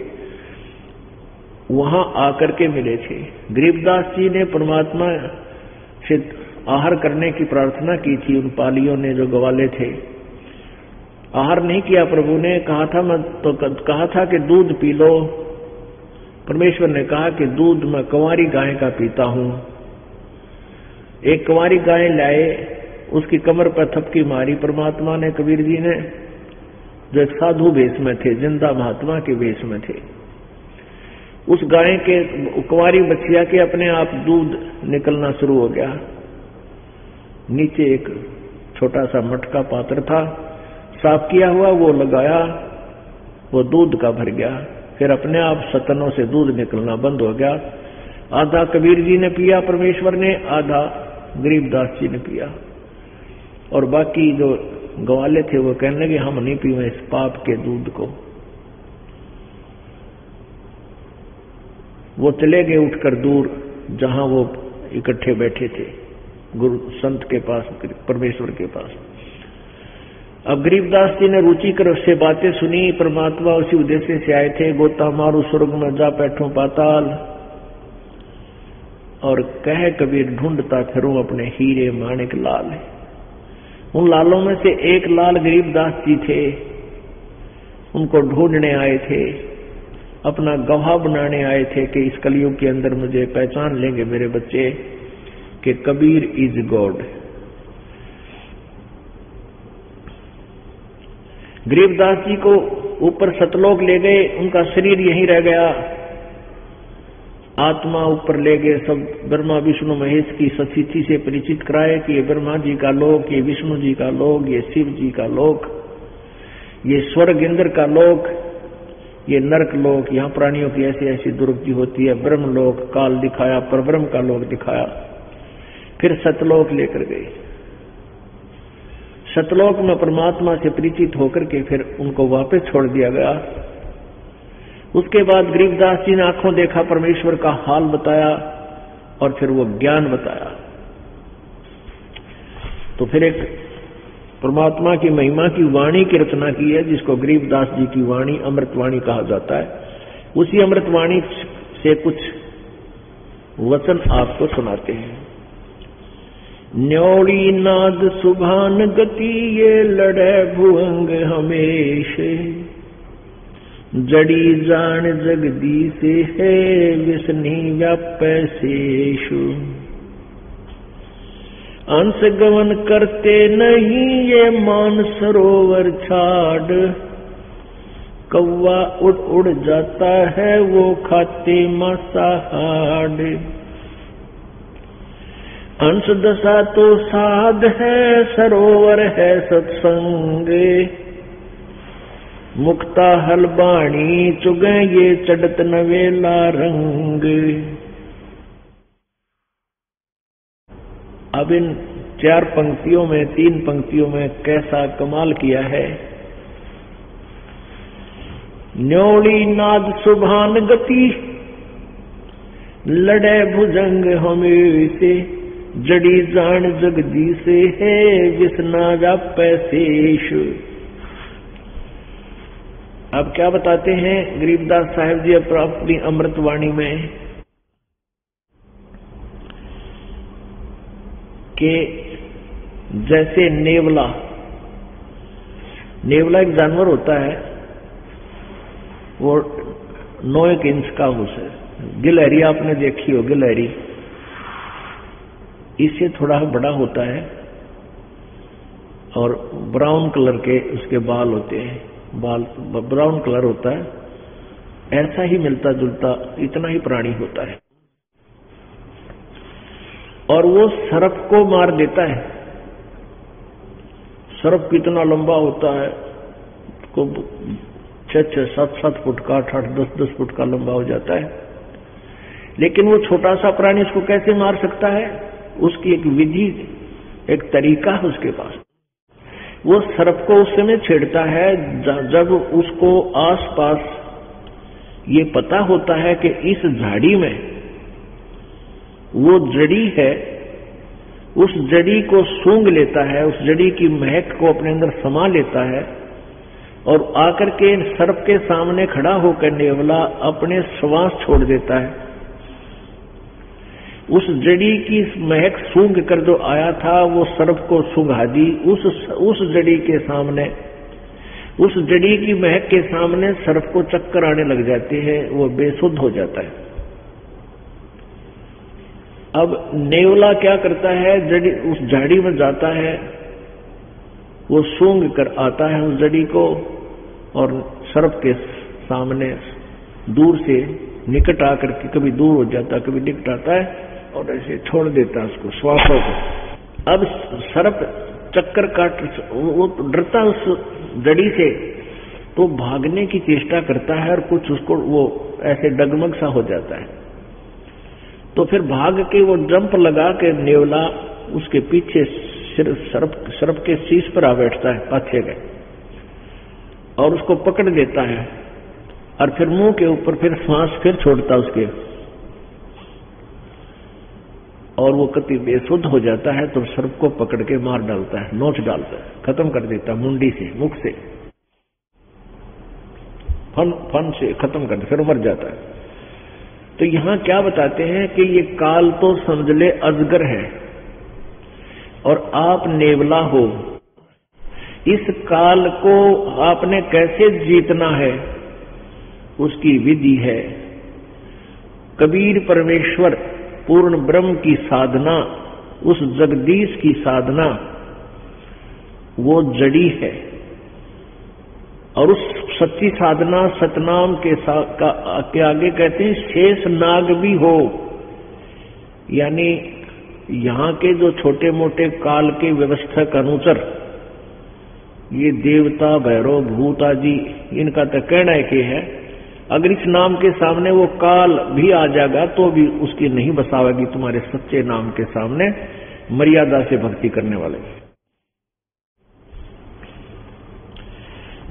वहाँ आकर के मिले थे। गरीबदास जी ने परमात्मा से आहार करने की प्रार्थना की थी उन पालियों ने जो गवाले थे। आहार नहीं किया प्रभु ने, कहा था, मैं तो कहा था कि दूध पी लो परमेश्वर ने कहा कि दूध मैं कंवारी गाय का पीता हूँ। एक कंवारी गाय लाए, उसकी कमर पर थपकी मारी। परमात्मा ने, कबीर जी ने, जो एक साधु वेश में थे, ज़िंदा महात्मा के वेश में थे। उस गाय के कुंवारी बछिया के अपने आप दूध निकलना शुरू हो गया। नीचे एक छोटा सा मटका पात्र था। साफ़ किया हुआ वो लगाया, वो दूध का भर गया। फिर अपने आप सतनों से दूध निकलना बंद हो गया। आधा कबीर जी ने पिया, परमेश्वर ने, आधा गरीबदास जी ने पिया। और बाकी जो गवाले थे, वो कहने लगे, हम नहीं पीवे इस पाप के दूध को। वो चले गए उठकर दूर, जहाँ वो इकट्ठे बैठे थे, गुरु, संत के पास, परमेश्वर के पास। अब गरीबदास जी ने रुचि कर उससे बातें सुनी, परमात्मा उसी उद्देश्य से आए थे, गोता मारू स्वर्ग में जा बैठो पाताल। और कह कबीर ढूंढता फिरूं अपने हीरे माणिक लाल। उन लालों में से एक लाल गरीबदास जी थे। उनको ढूँढने आए थे, अपना गवाह बनाने आए थे कि इस कलयुग के अंदर मुझे पहचान लेंगे मेरे बच्चे, कि कबीर इज़ गॉड। गरीबदास जी को ऊपर सतलोक ले गए, उनका शरीर यहीं रह गया। आत्मा ऊपर ले गए, सब ब्रह्मा, विष्णु, महेश की सचिथि से परिचित कराए कि ये ब्रह्मा जी का लोक, ये विष्णु जी का लोक, ये शिव जी का लोक, ये स्वर्ग इंद्र का लोक, ये नरक लोक, यहाँ प्राणियों की ऐसी ऐसी दुर्गति होती है, ब्रह्म लोक, काल दिखाया पर ब्रह्म का लोक दिखाया, फिर सतलोक लेकर गए। सतलोक में परमात्मा से परिचित होकर के फिर उनको वापस छोड़ दिया गया। उसके बाद गरीबदास जी ने आँखों देखा, परमेश्वर का हाल बताया और फिर वो ज्ञान बताया। तो फिर एक परमात्मा की महिमा की वाणी की रचना की है, जिसको गरीबदास जी की वाणी अमृतवाणी कहा जाता है। उसी अमृतवाणी से कुछ वचन आपको सुनाते हैं। न्योड़ी नाद सुभान गति ये लड़े भुअंग हमेश। जड़ी जान जगदी से है विष्णी व्यापैशेषु अंश गमन करते नहीं ये मान सरोवर छाड़। कौवा उड़ उड़ जाता है, वो खाते मांसाहार। अंश दशा तो साध है, सरोवर है सत्संग। मुक्ता हलबाणी चुगे, ये चढ़त नवेला रंग। अब इन चार पंक्तियों में, तीन पंक्तियों में कैसा कमाल किया है। न्योली नाद सुभान गति, लड़े भुजंग हमें से जड़ी जान जगदी से है जा व्यापैशेष अब क्या बताते हैं, गरीबदास साहेब जी अपनी अमृतवाणी में? कि जैसे नेवला नेवला एक जानवर होता है, वो नौ एक इंच का उसे गिलहरी आपने देखी हो, गिलहरी। इससे थोड़ा बड़ा होता है और ब्राउन कलर के उसके बाल होते हैं। बाल ब्राउन कलर होता है। ऐसा ही मिलता जुलता इतना ही प्राणी होता है। और वो सर्प को मार देता है। सर्प कितना लंबा होता है को छह छह सात सात फुट का आठ आठ दस दस फुट का लंबा हो जाता है। लेकिन वो छोटा सा प्राणी उसको कैसे मार सकता है? उसकी एक विधि, एक तरीका है उसके पास। वो सर्प को उस समय छेड़ता है जब उसको आसपास ये पता होता है कि इस झाड़ी में वो जड़ी है, उस जड़ी को सूंघ लेता है, उस जड़ी की महक को अपने अंदर समा लेता है और आकर के सर्प के सामने खड़ा होकर नेवला अपने श्वास छोड़ देता है। उस जड़ी की महक सूंघ कर जो आया था, वो सर्प को सुंघा दी। उस उस जड़ी के सामने, उस जड़ी की महक के सामने सर्फ को चक्कर आने लग जाते हैं, वो बेसुद्ध हो जाता है। अब नेवला क्या करता है, जड़ी उस झाड़ी में जाता है, वो सूंघ कर आता है उस जड़ी को और सर्फ के सामने दूर से निकट आकर के कभी दूर हो जाता कभी निकट आता है और ऐसे छोड़ देता उसको, श्वासों को। अब सर्प चक्कर काट, वो तो डरता उस जड़ी से तो भागने की चेष्टा करता है और कुछ उसको, वो ऐसे डगमग सा हो जाता है। तो फिर भाग के वो जंप लगा के नेवला उसके पीछे सर्प सर्प के शीश पर आ बैठता है, पाछे गए। और उसको पकड़ देता है। और फिर मुँह के ऊपर फिर सांस फिर छोड़ता उसके। और वो कति बेसुद्ध हो जाता है तो सर्प को पकड़ के मार डालता है, नोच डालता है, खत्म कर देता है मुंडी से, मुख से। फन फन से खत्म कर फिर मर जाता है। तो यहाँ क्या बताते हैं कि ये काल तो समझ ले अजगर है, और आप नेवला हो। इस काल को आपने कैसे जीतना है, उसकी विधि है। कबीर परमेश्वर पूर्ण ब्रह्म की साधना उस जगदीश की साधना वो जड़ी है। और उस सच्ची साधना सतनाम के का, के आगे कहते हैं शेष नाग भी हो। यानी यहाँ के जो छोटे मोटे काल के व्यवस्थक अनुचर ये देवता भैरव भूता जी इनका तो कहना के है अगर इस नाम के सामने वो काल भी आ जाएगा तो भी उसकी नहीं बसावेगी तुम्हारे सच्चे नाम के सामने मर्यादा से भक्ति करने वाले।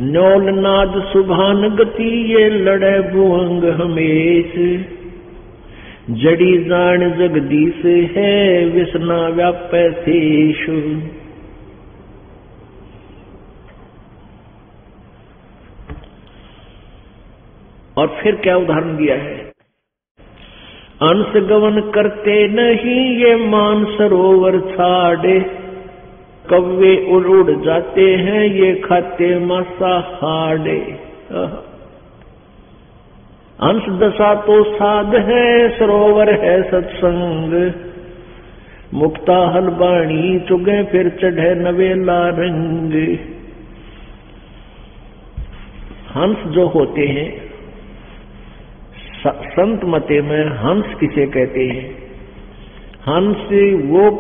नौल नाद सुभान गति, ये लड़े भुअंग हमेश। जड़ी जान जगदीश है विष्णा व्यापेश और फिर क्या उदाहरण दिया है? अंश गवन करते नहीं ये मान सरोवर छाड़े। कव्वे उड़ उड़ जाते हैं, ये खाते हाड़े। अंश दशा तो साध है, सरोवर है सत्संग। मुक्ता हलबाणी चुगे, फिर चढ़े नवेला रंग। हंस जो होते हैं संत मते में हंस किसे कहते हैं? हंस वो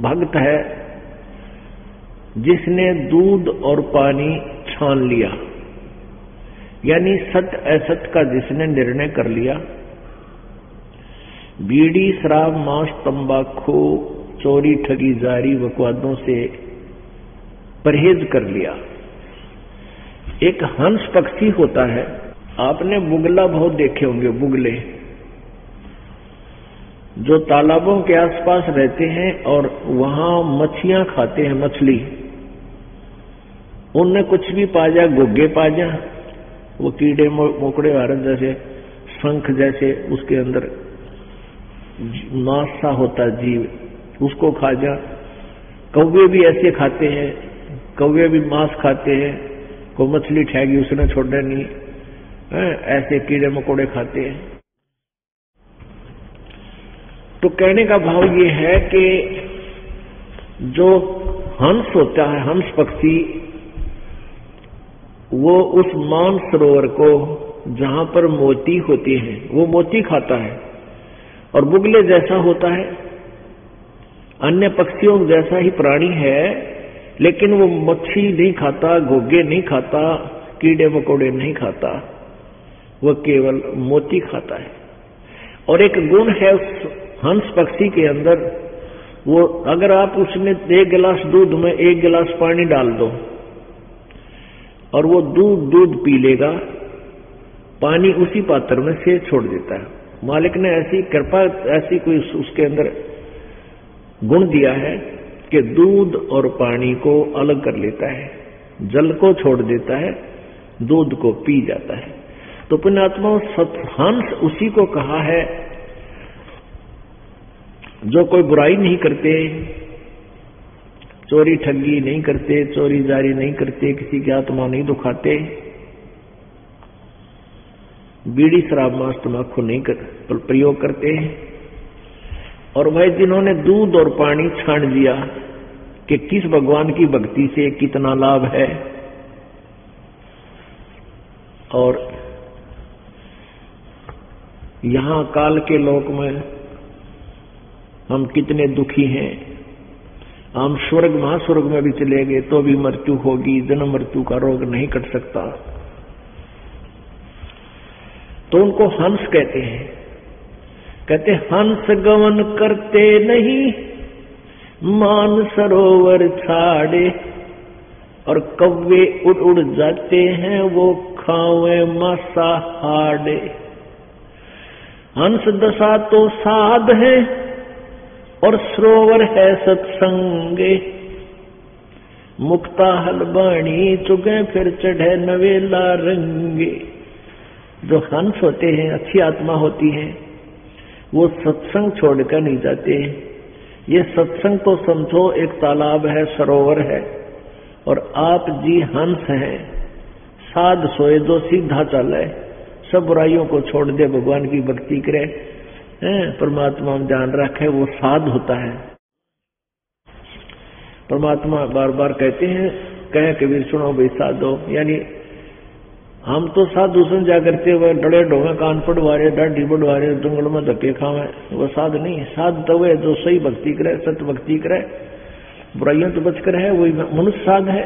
भक्त है जिसने दूध और पानी छान लिया। यानी सत असत का जिसने निर्णय कर लिया। बीड़ी, शराब, मांस, तंबाकू, चोरी, ठगी, जारी, वकवादों से परहेज कर लिया। एक हंस पक्षी होता है आपने बुगला बहुत देखे होंगे, बुगले। जो तालाबों के आसपास रहते हैं और वहाँ मछियाँ खाते हैं, मछली। उनने कुछ भी पा जा गुग्गे पा जा वो कीड़े मोकड़े भारत जैसे, शंख जैसे, उसके अंदर मांस होता जीव, उसको खा जा कौवे भी ऐसे खाते हैं, कौवे भी मांस खाते हैं को मछली ठहगी उसने छोड़ना। नहीं ऐसे कीड़े मकोड़े खाते हैं। तो कहने का भाव ये है कि जो हंस होता है, हंस पक्षी, वो उस मान सरोवर को जहाँ पर मोती होती है, वो मोती खाता है। और बुगले जैसा होता है, अन्य पक्षियों जैसा ही प्राणी है, लेकिन वो मच्छी नहीं खाता घोगे नहीं खाता, कीड़े मकोड़े नहीं खाता। वह केवल मोती खाता है। और एक गुण है उस हंस पक्षी के अंदर, वो अगर आप उसमें एक गिलास दूध में एक गिलास पानी डाल दो और वो दूध दूध पी लेगा, पानी उसी पात्र में से छोड़ देता है। मालिक ने ऐसी कृपा, ऐसी कोई उसके अंदर गुण दिया है कि दूध और पानी को अलग कर लेता है, जल को छोड़ देता है, दूध को पी जाता है। तो पुण्यात्मा सत्हंस उसी को कहा है जो कोई बुराई नहीं करते चोरी ठगी नहीं करते चोरी जारी नहीं करते किसी की आत्मा नहीं दुखाते बीड़ी शराब मांस तम्बाकू नहीं कर, प्रयोग करते और वह जिन्होंने दूध और पानी छान लिया कि किस भगवान की भक्ति से कितना लाभ है और यहाँ काल के लोक में हम कितने दुखी हैं। हम स्वर्ग, महास्वर्ग में भी चले गए तो भी मृत्यु होगी जन्म मृत्यु का रोग नहीं कट सकता। तो उनको हंस कहते हैं। कहते, हंस गवन करते नहीं, मान सरोवर छाड़े और कव्वे उड़ उड़ जाते हैं, वो खावे मासा हाड़े हंस दशा तो साध है और सरोवर है सत्संगे। मुक्ता हलबाणी चुगे फिर चढ़े नवेला रंगे। जो हंस होते हैं, अच्छी आत्मा होती है, वो सत्संग छोड़कर नहीं जाते। हैं ये सत्संग तो समझो एक तालाब है, सरोवर है, और आप जी हंस हैं, साध सोए जो सीधा चले। सब बुराइयों को छोड़ दे, भगवान की भक्ति करे। परमात्मा में ध्यान रखे, वो साध होता है। परमात्मा बार बार कहते हैं, कहे कबीर सुनो, भाई साधो यानी, हम तो साधु जा करते हुए डड़े ढोंगे, कान पड़वा रहे डाढ़ी बढ़वा रहे जंगल में धक्के खावे। वो साध नहीं, साध तो वे जो सही भक्ति करे सत्य भक्ति करे। बुराइयों तो बचकर है, वही मनुष्य साध है।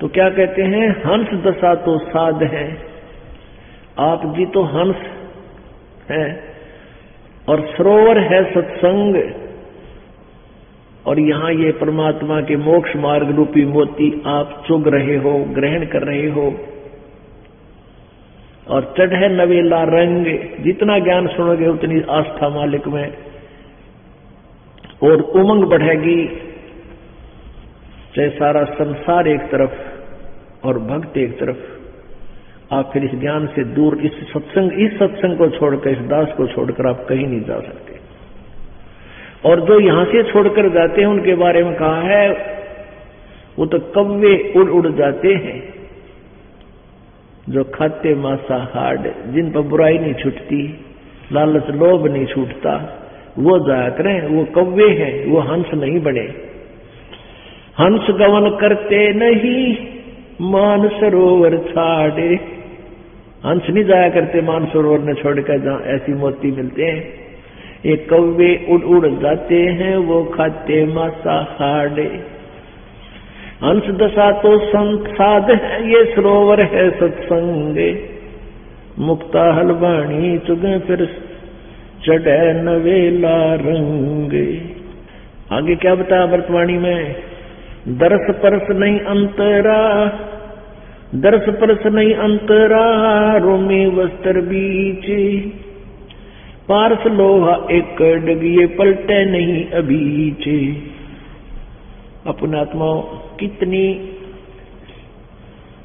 तो क्या कहते हैं, हंस दशा तो साध है। आप जी तो हंस है और सरोवर है सत्संग, और यहाँ ये परमात्मा के मोक्ष मार्ग रूपी मोती आप चुग रहे हो, ग्रहण कर रहे हो। और चढ़े नवेला रंग, जितना ज्ञान सुनोगे उतनी आस्था मालिक में। और उमंग बढ़ेगी चाहे सारा संसार एक तरफ़ और भक्त एक तरफ़। आप फिर इस ज्ञान से दूर इस सत्संग इस सत्संग को छोड़कर, इस दास को छोड़कर आप कहीं नहीं जा सकते। और जो यहाँ से छोड़कर जाते हैं, उनके बारे में कहा है, वो तो कव्वे उड़ उड़ जाते हैं। जो खाते मासा जिन पर बुराई नहीं छूटती, लालच लोभ नहीं छूटता, वो जाया करें वो कव्वे हैं, वो हंस नहीं बने। हंस गवन करते नहीं मान सरोवर छाड़े। हंस नहीं जाया करते मान सरोवर ने छोड़कर जहाँ ऐसी मोती मिलते हैं। ये कव्वे उड़ उड़ जाते हैं, वो खाते मासा हाड़े हंस दशा तो संसाद है, ये सरोवर है सत्संग। मुक्ता हलवाणी चुगे फिर चढ़े नवेला रंग। आगे क्या बताया वर्तवाणी में? दरस परस नहीं अंतरा। दरस परस नहीं अंतरा रोमी वस्त्र बीच। पार्स लोहा एक डगिए पलटे नहीं अभीचे अपने आत्माओं, कितनी,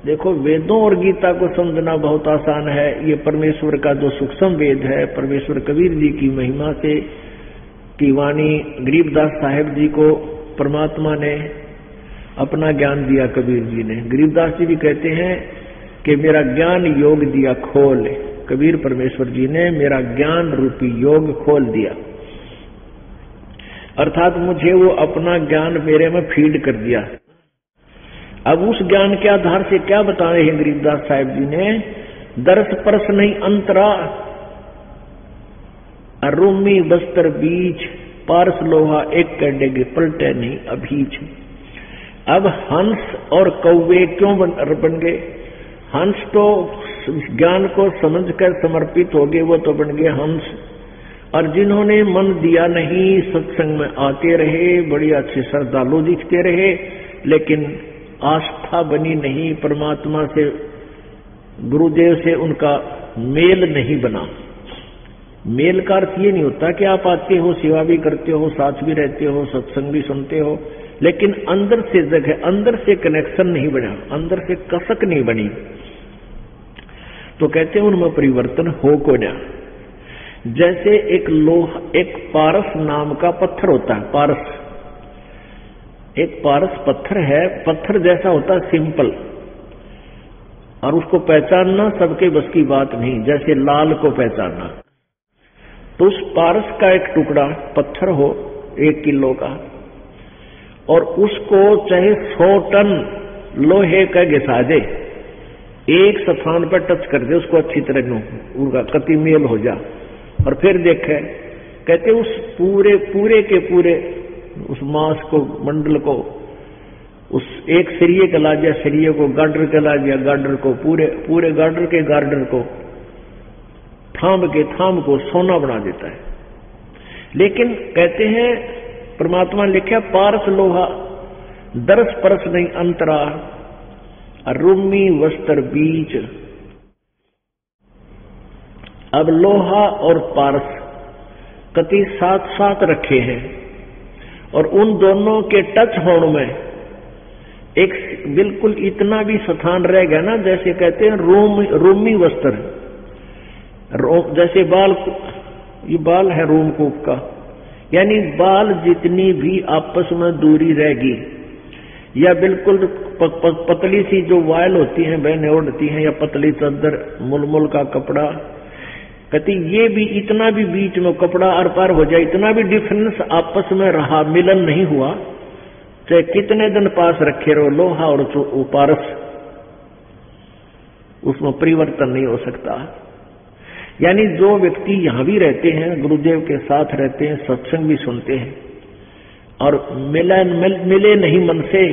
देखो, वेदों और गीता को समझना बहुत आसान है। ये परमेश्वर का जो सूक्ष्म वेद है, परमेश्वर कबीर जी की महिमा से, की वाणी गरीबदास साहेब जी को परमात्मा ने अपना ज्ञान दिया कबीर जी ने। गरीबदास जी भी कहते हैं कि मेरा ज्ञान योग दिया, खोल। कबीर परमेश्वर जी ने मेरा ज्ञान रूपी योग खोल दिया। अर्थात मुझे वो अपना ज्ञान मेरे में फ़ीड कर दिया। अब उस ज्ञान के आधार से क्या बता रहे हैं गरीबदास साहेब जी ने? दर्श परस नहीं अंतरा, अरुमी बस्तर बीच पारस लोहा एक कंडेगे पलटे नहीं अभीच अब हंस और कौवे क्यों बन, बन गए? हंस तो ज्ञान को समझकर समर्पित हो गए वो तो बन गए हंस। और जिन्होंने मन दिया नहीं सत्संग में आते रहे बड़ी अच्छे श्रद्धालु दिखते रहे लेकिन आस्था बनी नहीं परमात्मा से गुरुदेव से उनका मेल नहीं बना। मेल का अर्थ ये नहीं होता कि आप आते हो सेवा भी करते हो साथ भी रहते हो सत्संग भी सुनते हो। लेकिन अंदर से जगह, अंदर से कनेक्शन नहीं बना, अंदर से कसक नहीं बनी। तो कहते हैं उनमें परिवर्तन हो को ना। जैसे एक लोह, एक पारस नाम का पत्थर होता है, पारस। एक पारस पत्थर है, पत्थर जैसा होता है सिंपल और उसको पहचानना सबके बस की बात नहीं, जैसे लाल को पहचानना। तो उस पारस का एक टुकड़ा, पत्थर हो, एक किलो का और उसको चाहे सौ टन लोहे का घिसा दे, एक स्थान पर टच कर दे, उसको अच्छी तरह उनका कति मेल हो जा। और फिर देखे, कहते उस पूरे पूरे के पूरे, उस मांस को, मंडल को, उस एक सरिये का ला दिया, सरिये को गार्डर का ला दिया, गार्डर को पूरे पूरे गार्डर के गार्डर को, थाम के थाम को सोना बना देता है। लेकिन कहते हैं परमात्मा ने लिखा, पारस लोहा, दरस परस नहीं अंतरा रूमी वस्त्र बीच अब लोहा और पारस कति साथ साथ रखे हैं और उन दोनों के टच होने में एक बिल्कुल इतना भी स्थान रह गया ना, जैसे कहते हैं रोम, रोमी वस्त्र। जैसे बाल, ये बाल है रोमकूप का। यानी बाल जितनी भी आपस में दूरी रहेगी या बिल्कुल प, प, पतली सी जो वायल होती है बहने ओढ़ती हैं या पतली चद्दर मुलमुल का कपड़ा कहती ये भी इतना भी बीच में कपड़ा आर पार हो जाए इतना भी डिफरेंस आपस में रहा मिलन नहीं हुआ चाहे कितने दिन पास रखे रहो लोहा और पारस उसमें परिवर्तन नहीं हो सकता। यानी जो व्यक्ति यहाँ भी रहते हैं गुरुदेव के साथ रहते हैं सत्संग भी सुनते हैं और मिलन मिल, मिले नहीं मन से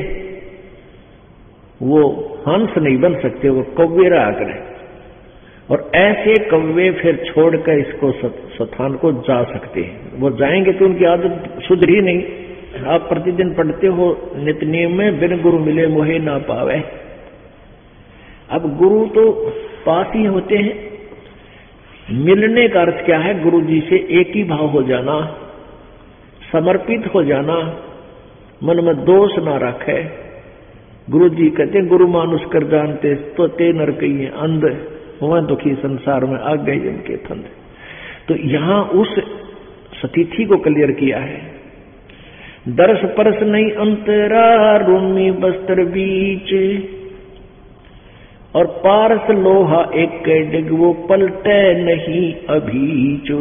वो हंस नहीं बन सकते वो कौवे रहा। करें और ऐसे कौवे फिर छोड़कर इसको स्थान को जा सकते हैं। वो जाएँगे तो उनकी आदत सुधरी नहीं। आप प्रतिदिन पढ़ते हो नित्य नियम में बिन गुरु मिले मोहे ना पावे। अब गुरु तो पास ही होते हैं। मिलने का अर्थ क्या है? गुरु जी से एक ही भाव हो जाना, समर्पित हो जाना, मन में दोष ना रखे। गुरु जी कहते गुरु मानुष कर जानते तो ते नर कही अंध। वह दुखी संसार में आ गए इनके फंद। तो यहाँ उस सतिथि को क्लियर किया है। दर्श परस नहीं अंतरा रूमी बस्तर बीच और पारस लोहा एक डिग वो पलटे नहीं अभी चो।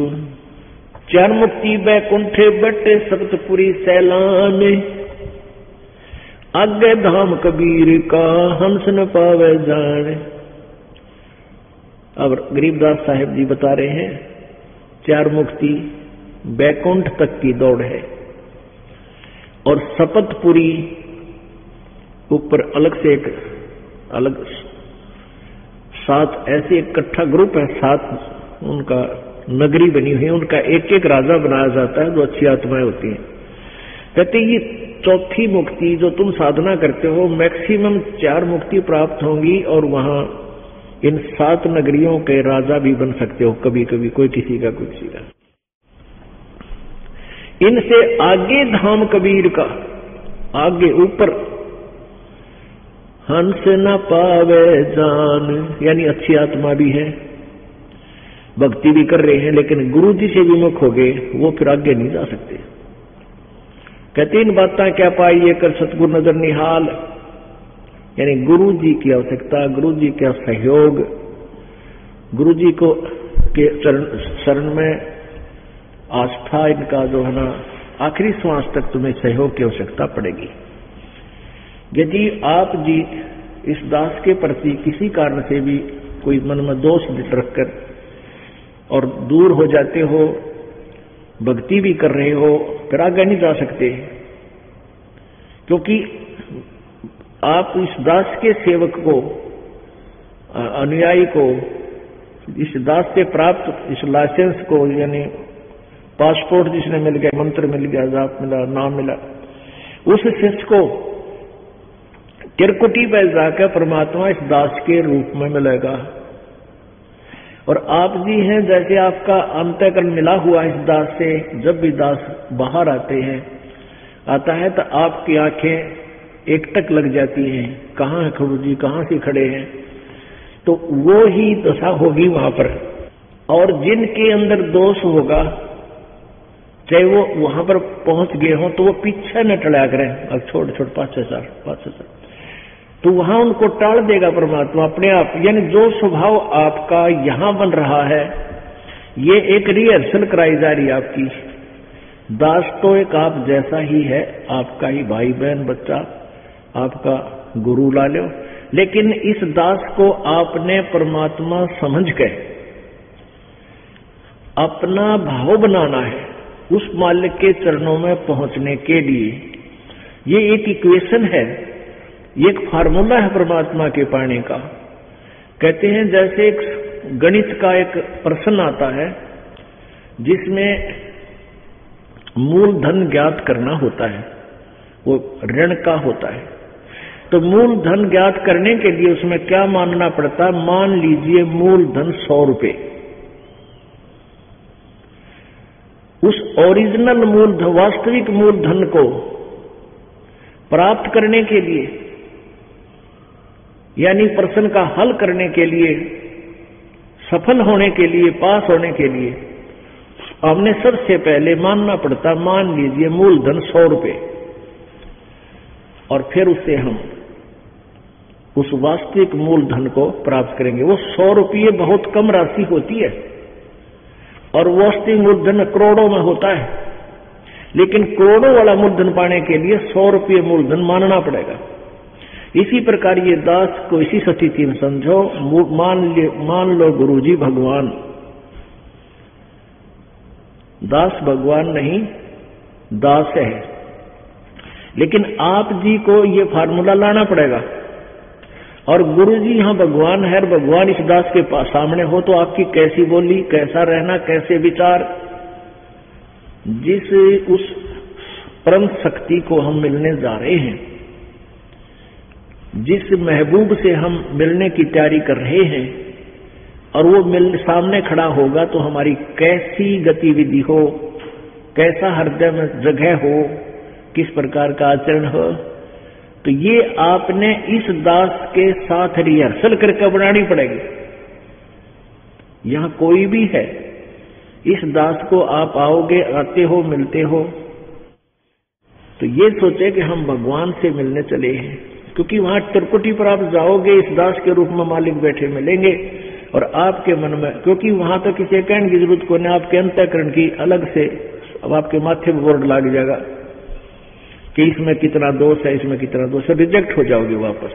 चार मुक्ति बैकुंठे बटे सप्तपुरी सैलान। आगे धाम कबीर का हंस न पावे जाने। अब गरीबदास साहेब जी बता रहे हैं, चार मुक्ति बैकुंठ तक की दौड़ है। और शपथपुरी ऊपर अलग से एक अलग सात ऐसे इकट्ठा ग्रुप है सात उनका नगरी बनी हुई है, उनका एक एक राजा बनाया जाता है, जो अच्छी आत्माएँ होती हैं। कहते ये चौथी मुक्ति जो तुम साधना करते हो, मैक्सिमम चार मुक्ति प्राप्त होंगी और वहाँ इन सात नगरियों के राजा भी बन सकते हो कभी कभी कोई किसी का, कोई किसी का। इनसे आगे धाम कबीर का, आगे ऊपर हंस न पावे जान। यानी अच्छी आत्मा भी है, भक्ति भी कर रहे हैं, लेकिन गुरु जी से विमुख हो गए, वो फिर आगे नहीं जा सकते। कहते, इन बातें क्या पाई, ये कर सतगुरु नज़र निहाल। यानी गुरु जी की आवश्यकता, गुरु जी का सहयोग, गुरु जी को के चरण, शरण में आस्था इनका जो है ना, आखिरी श्वास तक तुम्हें सहयोग की आवश्यकता पड़ेगी। यदि आप जी इस दास के प्रति किसी कारण से भी कोई मन में दोष रखकर और दूर हो जाते हो, भक्ति भी कर रहे हो, फिर आगे नहीं जा सकते। क्योंकि आप इस दास के सेवक को अनुयायी को, इस दास से प्राप्त, इस लाइसेंस को, यानी पासपोर्ट जिसने मिल गया, मंत्र मिल गया, जाप मिला, नाम मिला, उस शिष्य को किरकुटी पर जाकर परमात्मा इस दास के रूप में मिलेगा। और आप जी हैं, जैसे आपका अंतकरण मिला हुआ इस दास से, जब भी दास बाहर आते हैं, आता है तो आपकी आँखें एकटक लग जाती हैं। कहाँ है खड़ू जी? कहाँ से खड़े हैं? तो वो ही दशा होगी वहाँ पर। और जिनके अंदर दोष होगा, चाहे वो वहाँ पर पहुँच गए हों तो वो पीछे न टड़ा करें अब छोड़ छोड़, पाँच साल पाँच साल। तो वहाँ उनको टाल देगा परमात्मा अपने आप। यानी जो स्वभाव आपका यहाँ बन रहा है, ये एक रिहर्सल कराई जा रही आपकी। दास तो एक आप जैसा ही है, आपका ही भाई बहन बच्चा, आपका गुरु ला लो। लेकिन इस दास को आपने परमात्मा समझ के अपना भाव बनाना है उस मालिक के चरणों में पहुँचने के लिए। ये एक इक्वेशन है। ये एक फार्मूला है परमात्मा के पाने का। कहते हैं, जैसे एक गणित का एक प्रश्न आता है, जिसमें मूल धन ज्ञात करना होता है, वो ऋण का होता है। तो मूल धन ज्ञात करने के लिए उसमें क्या मानना पड़ता? है मान लीजिए मूल धन सौ रुपए। उस ओरिजिनल मूल वास्तविक मूल धन को प्राप्त करने के लिए यानी प्रश्न का हल करने के लिए, सफल होने के लिए, पास होने के लिए हमने सबसे पहले मानना पड़ता, मान लीजिए मूलधन सौ रुपए। और फिर उससे हम उस वास्तविक मूलधन को प्राप्त करेंगे। वो सौ रुपये बहुत कम राशि होती है। और वास्तविक मूलधन करोड़ों में होता है। लेकिन करोड़ों वाला मूलधन पाने के लिए सौ रुपये मूलधन मानना पड़ेगा। इसी प्रकार ये दास को इसी स्थिति में समझो मान मान लो गुरु जी भगवान। दास भगवान नहीं, दास है। लेकिन आप जी को ये फार्मूला लाना पड़ेगा। और गुरु जी यहाँ भगवान है और भगवान इस दास के पास सामने हो तो आपकी कैसी बोली, कैसा रहना, कैसे विचार? जिस उस परम शक्ति को हम मिलने जा रहे हैं जिस महबूब से हम मिलने की तैयारी कर रहे हैं और वो मिल, सामने खड़ा होगा तो हमारी कैसी गतिविधि हो, कैसा हृदय में जगह हो, किस प्रकार का आचरण हो तो ये आपने इस दास के साथ रिहर्सल करके बनानी पड़ेगी। यहाँ कोई भी है, इस दास को आप आओगे, आते हो, मिलते हो तो ये सोचे कि हम भगवान से मिलने चले हैं। क्योंकि वहाँ त्रिकुटी पर आप जाओगे, इस दास के रूप में मालिक बैठे मिलेंगे। और आपके मन में, क्योंकि वहाँ तो किसी कहने की ज़रूरत को आपके अंतकरण की अलग से, अब आपके माथे पर बोर्ड लग जाएगा कि इसमें कितना दोष है, इसमें कितना दोष है। रिजेक्ट हो जाओगे वापस।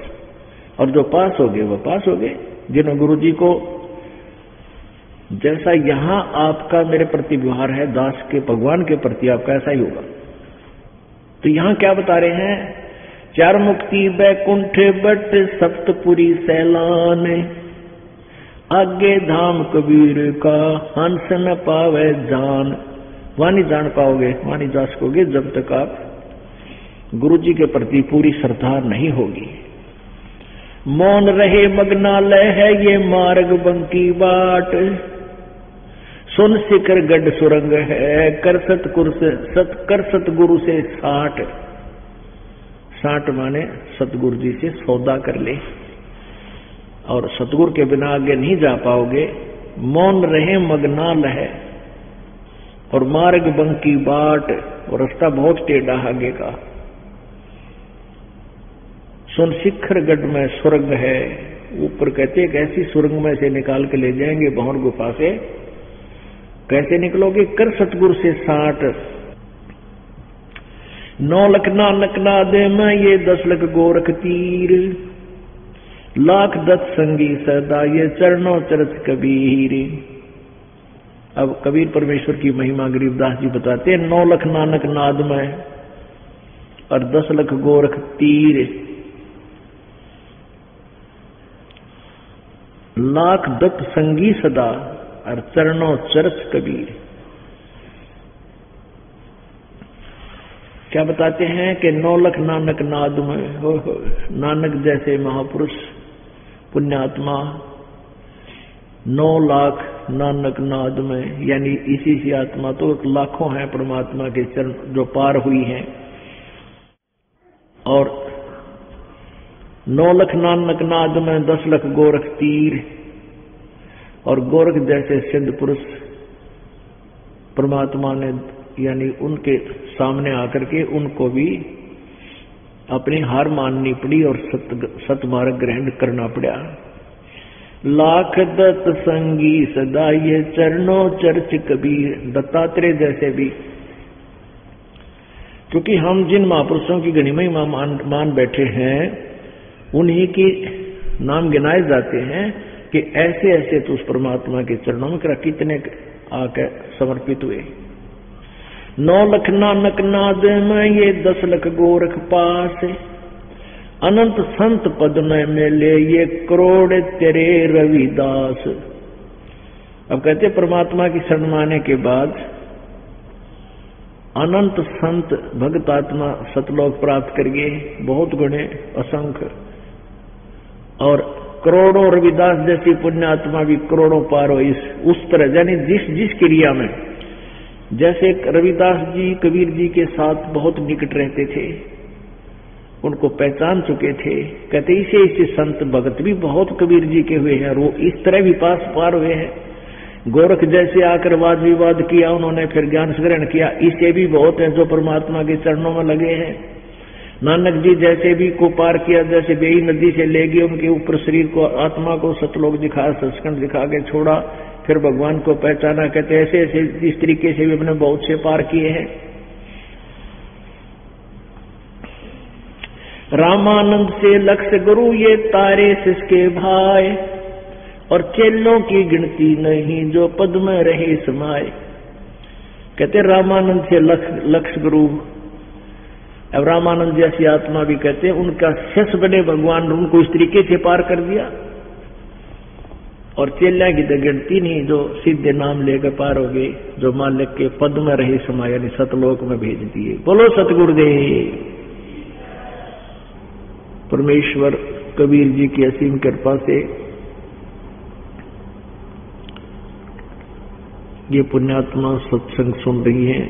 और जो पास हो गए वो पास हो गए जिन्हों गुरु जी को, जैसा यहाँ आपका मेरे प्रति व्यवहार है, दास के, भगवान के प्रति आपका ऐसा ही होगा। तो यहाँ क्या बता रहे हैं? चार मुक्ति बैकुंठ बट सप्तपुरी सैलान आगे धाम कबीर का हंस न पावे जान। वानी जान पाओगे, वाणी जा सकोगे जब तक आप गुरु जी के प्रति पूरी श्रद्धा नहीं होगी। मौन रहे मग्नालय है ये मार्ग बंकी बाट। सुन शिखर गढ़ सुरंग है, कर सत सत कर सत गुरु से साठ। साठ माने सतगुरु जी से सौदा कर ले। और सतगुरु के बिना आगे नहीं जा पाओगे। मौन रहे मग्नाल है और मार्ग बंकी बाट और रास्ता बहुत टेढ़ा आगे का। सुन शिखर गढ़ में सुरंग है। ऊपर कहते एक ऐसी सुरंग में से निकाल के ले जाएँगे बहुर गुफा से। कैसे निकलोगे? कर सतगुरु से साठ। नौ लख नानक ना दे, मैं ये दस लख गोरख तीर। लाख दत्त संगी सदा, ये चरणों चरत कबीर। अब कबीर परमेश्वर की महिमा गरीबदास जी बताते हैं नौ लख नानक नाद में, और दस लख गोरख तीर। लाख दत्त संगी सदा, और चरणों चरच कबीर। क्या बताते हैं कि नौ लख नानक नाद में नानक जैसे महापुरुष, पुण्यात्मा, नौ लाख नानक नाद में, यानी इसी सी आत्मा तो लाखों हैं परमात्मा के चरण जो पार हुई हैं। और नौ लख नानक नाद में दस लख गोरख तीर और गोरख जैसे सिद्ध पुरुष परमात्मा ने यानी उनके सामने आकर के उनको भी अपनी हार माननी पड़ी और सत सतमार्ग ग्रहण करना पड़ा। लाख दत्त संगी सदा ये चरणों चर्च कबीर दत्तात्रेय जैसे भी। क्योंकि हम जिन महापुरुषों की गणिमय मान, मान बैठे हैं उन्हीं की नाम गिनाए जाते हैं कि ऐसे ऐसे तो उस परमात्मा के चरणों में कितने आकर समर्पित हुए। नौ लख नानक नाद में ये दस लख गोरख पास। अनंत संत पद में मिले ये करोड़ तेरे रविदास। अब कहते परमात्मा की शरण माने के बाद अनंत संत भक्त आत्मा सतलोक प्राप्त करिए, बहुत गुणे असंख्य। और करोड़ों रविदास जैसी पुण्यात्मा भी करोड़ों पार हो इस, उस तरह, यानी जिस जिस क्रिया में जैसे रविदास जी, कबीर जी के साथ बहुत निकट रहते थे, उनको पहचान चुके थे। कहते, इसे इसे संत भगत भी बहुत कबीर जी के हुए हैं और वो इस तरह भी पास पार हुए हैं। गोरख जैसे आकर वाद विवाद किया, उन्होंने फिर ज्ञान ग्रहण किया। इसे भी बहुत है जो परमात्मा के चरणों में लगे हैं। नानक जी जैसे भी को पार किया, जैसे बेई नदी से ले गए, उनके ऊपर शरीर को, आत्मा को सतलोक दिखाया सचखंड दिखा के छोड़ा। फिर भगवान को पहचाना, कहते ऐसे ऐसे इस तरीके से भी अपने बहुत से पार किए हैं। रामानंद से लक्ष्य गुरु, ये तारे सिसके भाई और चेलों की गिनती नहीं जो पद में रहे समाये कहते रामानंद से लक्ष्य गुरु। अब रामानंद जैसी आत्मा भी कहते उनका शस बने भगवान उनको इस तरीके से पार कर दिया। और चेल्या की तो गिनती नहीं जो सीधे नाम लेकर पार हो गए, जो मालिक के पद में रहे समय यानी सतलोक में भेज दिए। बोलो सतगुरुदेव परमेश्वर कबीर जी की असीम कृपा से ये पुण्यात्मा सत्संग सुन रही है।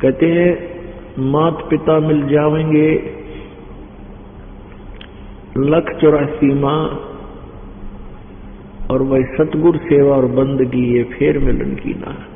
कहते हैं मात पिता मिल जाएँगे लख चौरासी माँ और वही सतगुर सेवा और बंदगी ये फेर मिलन की ना।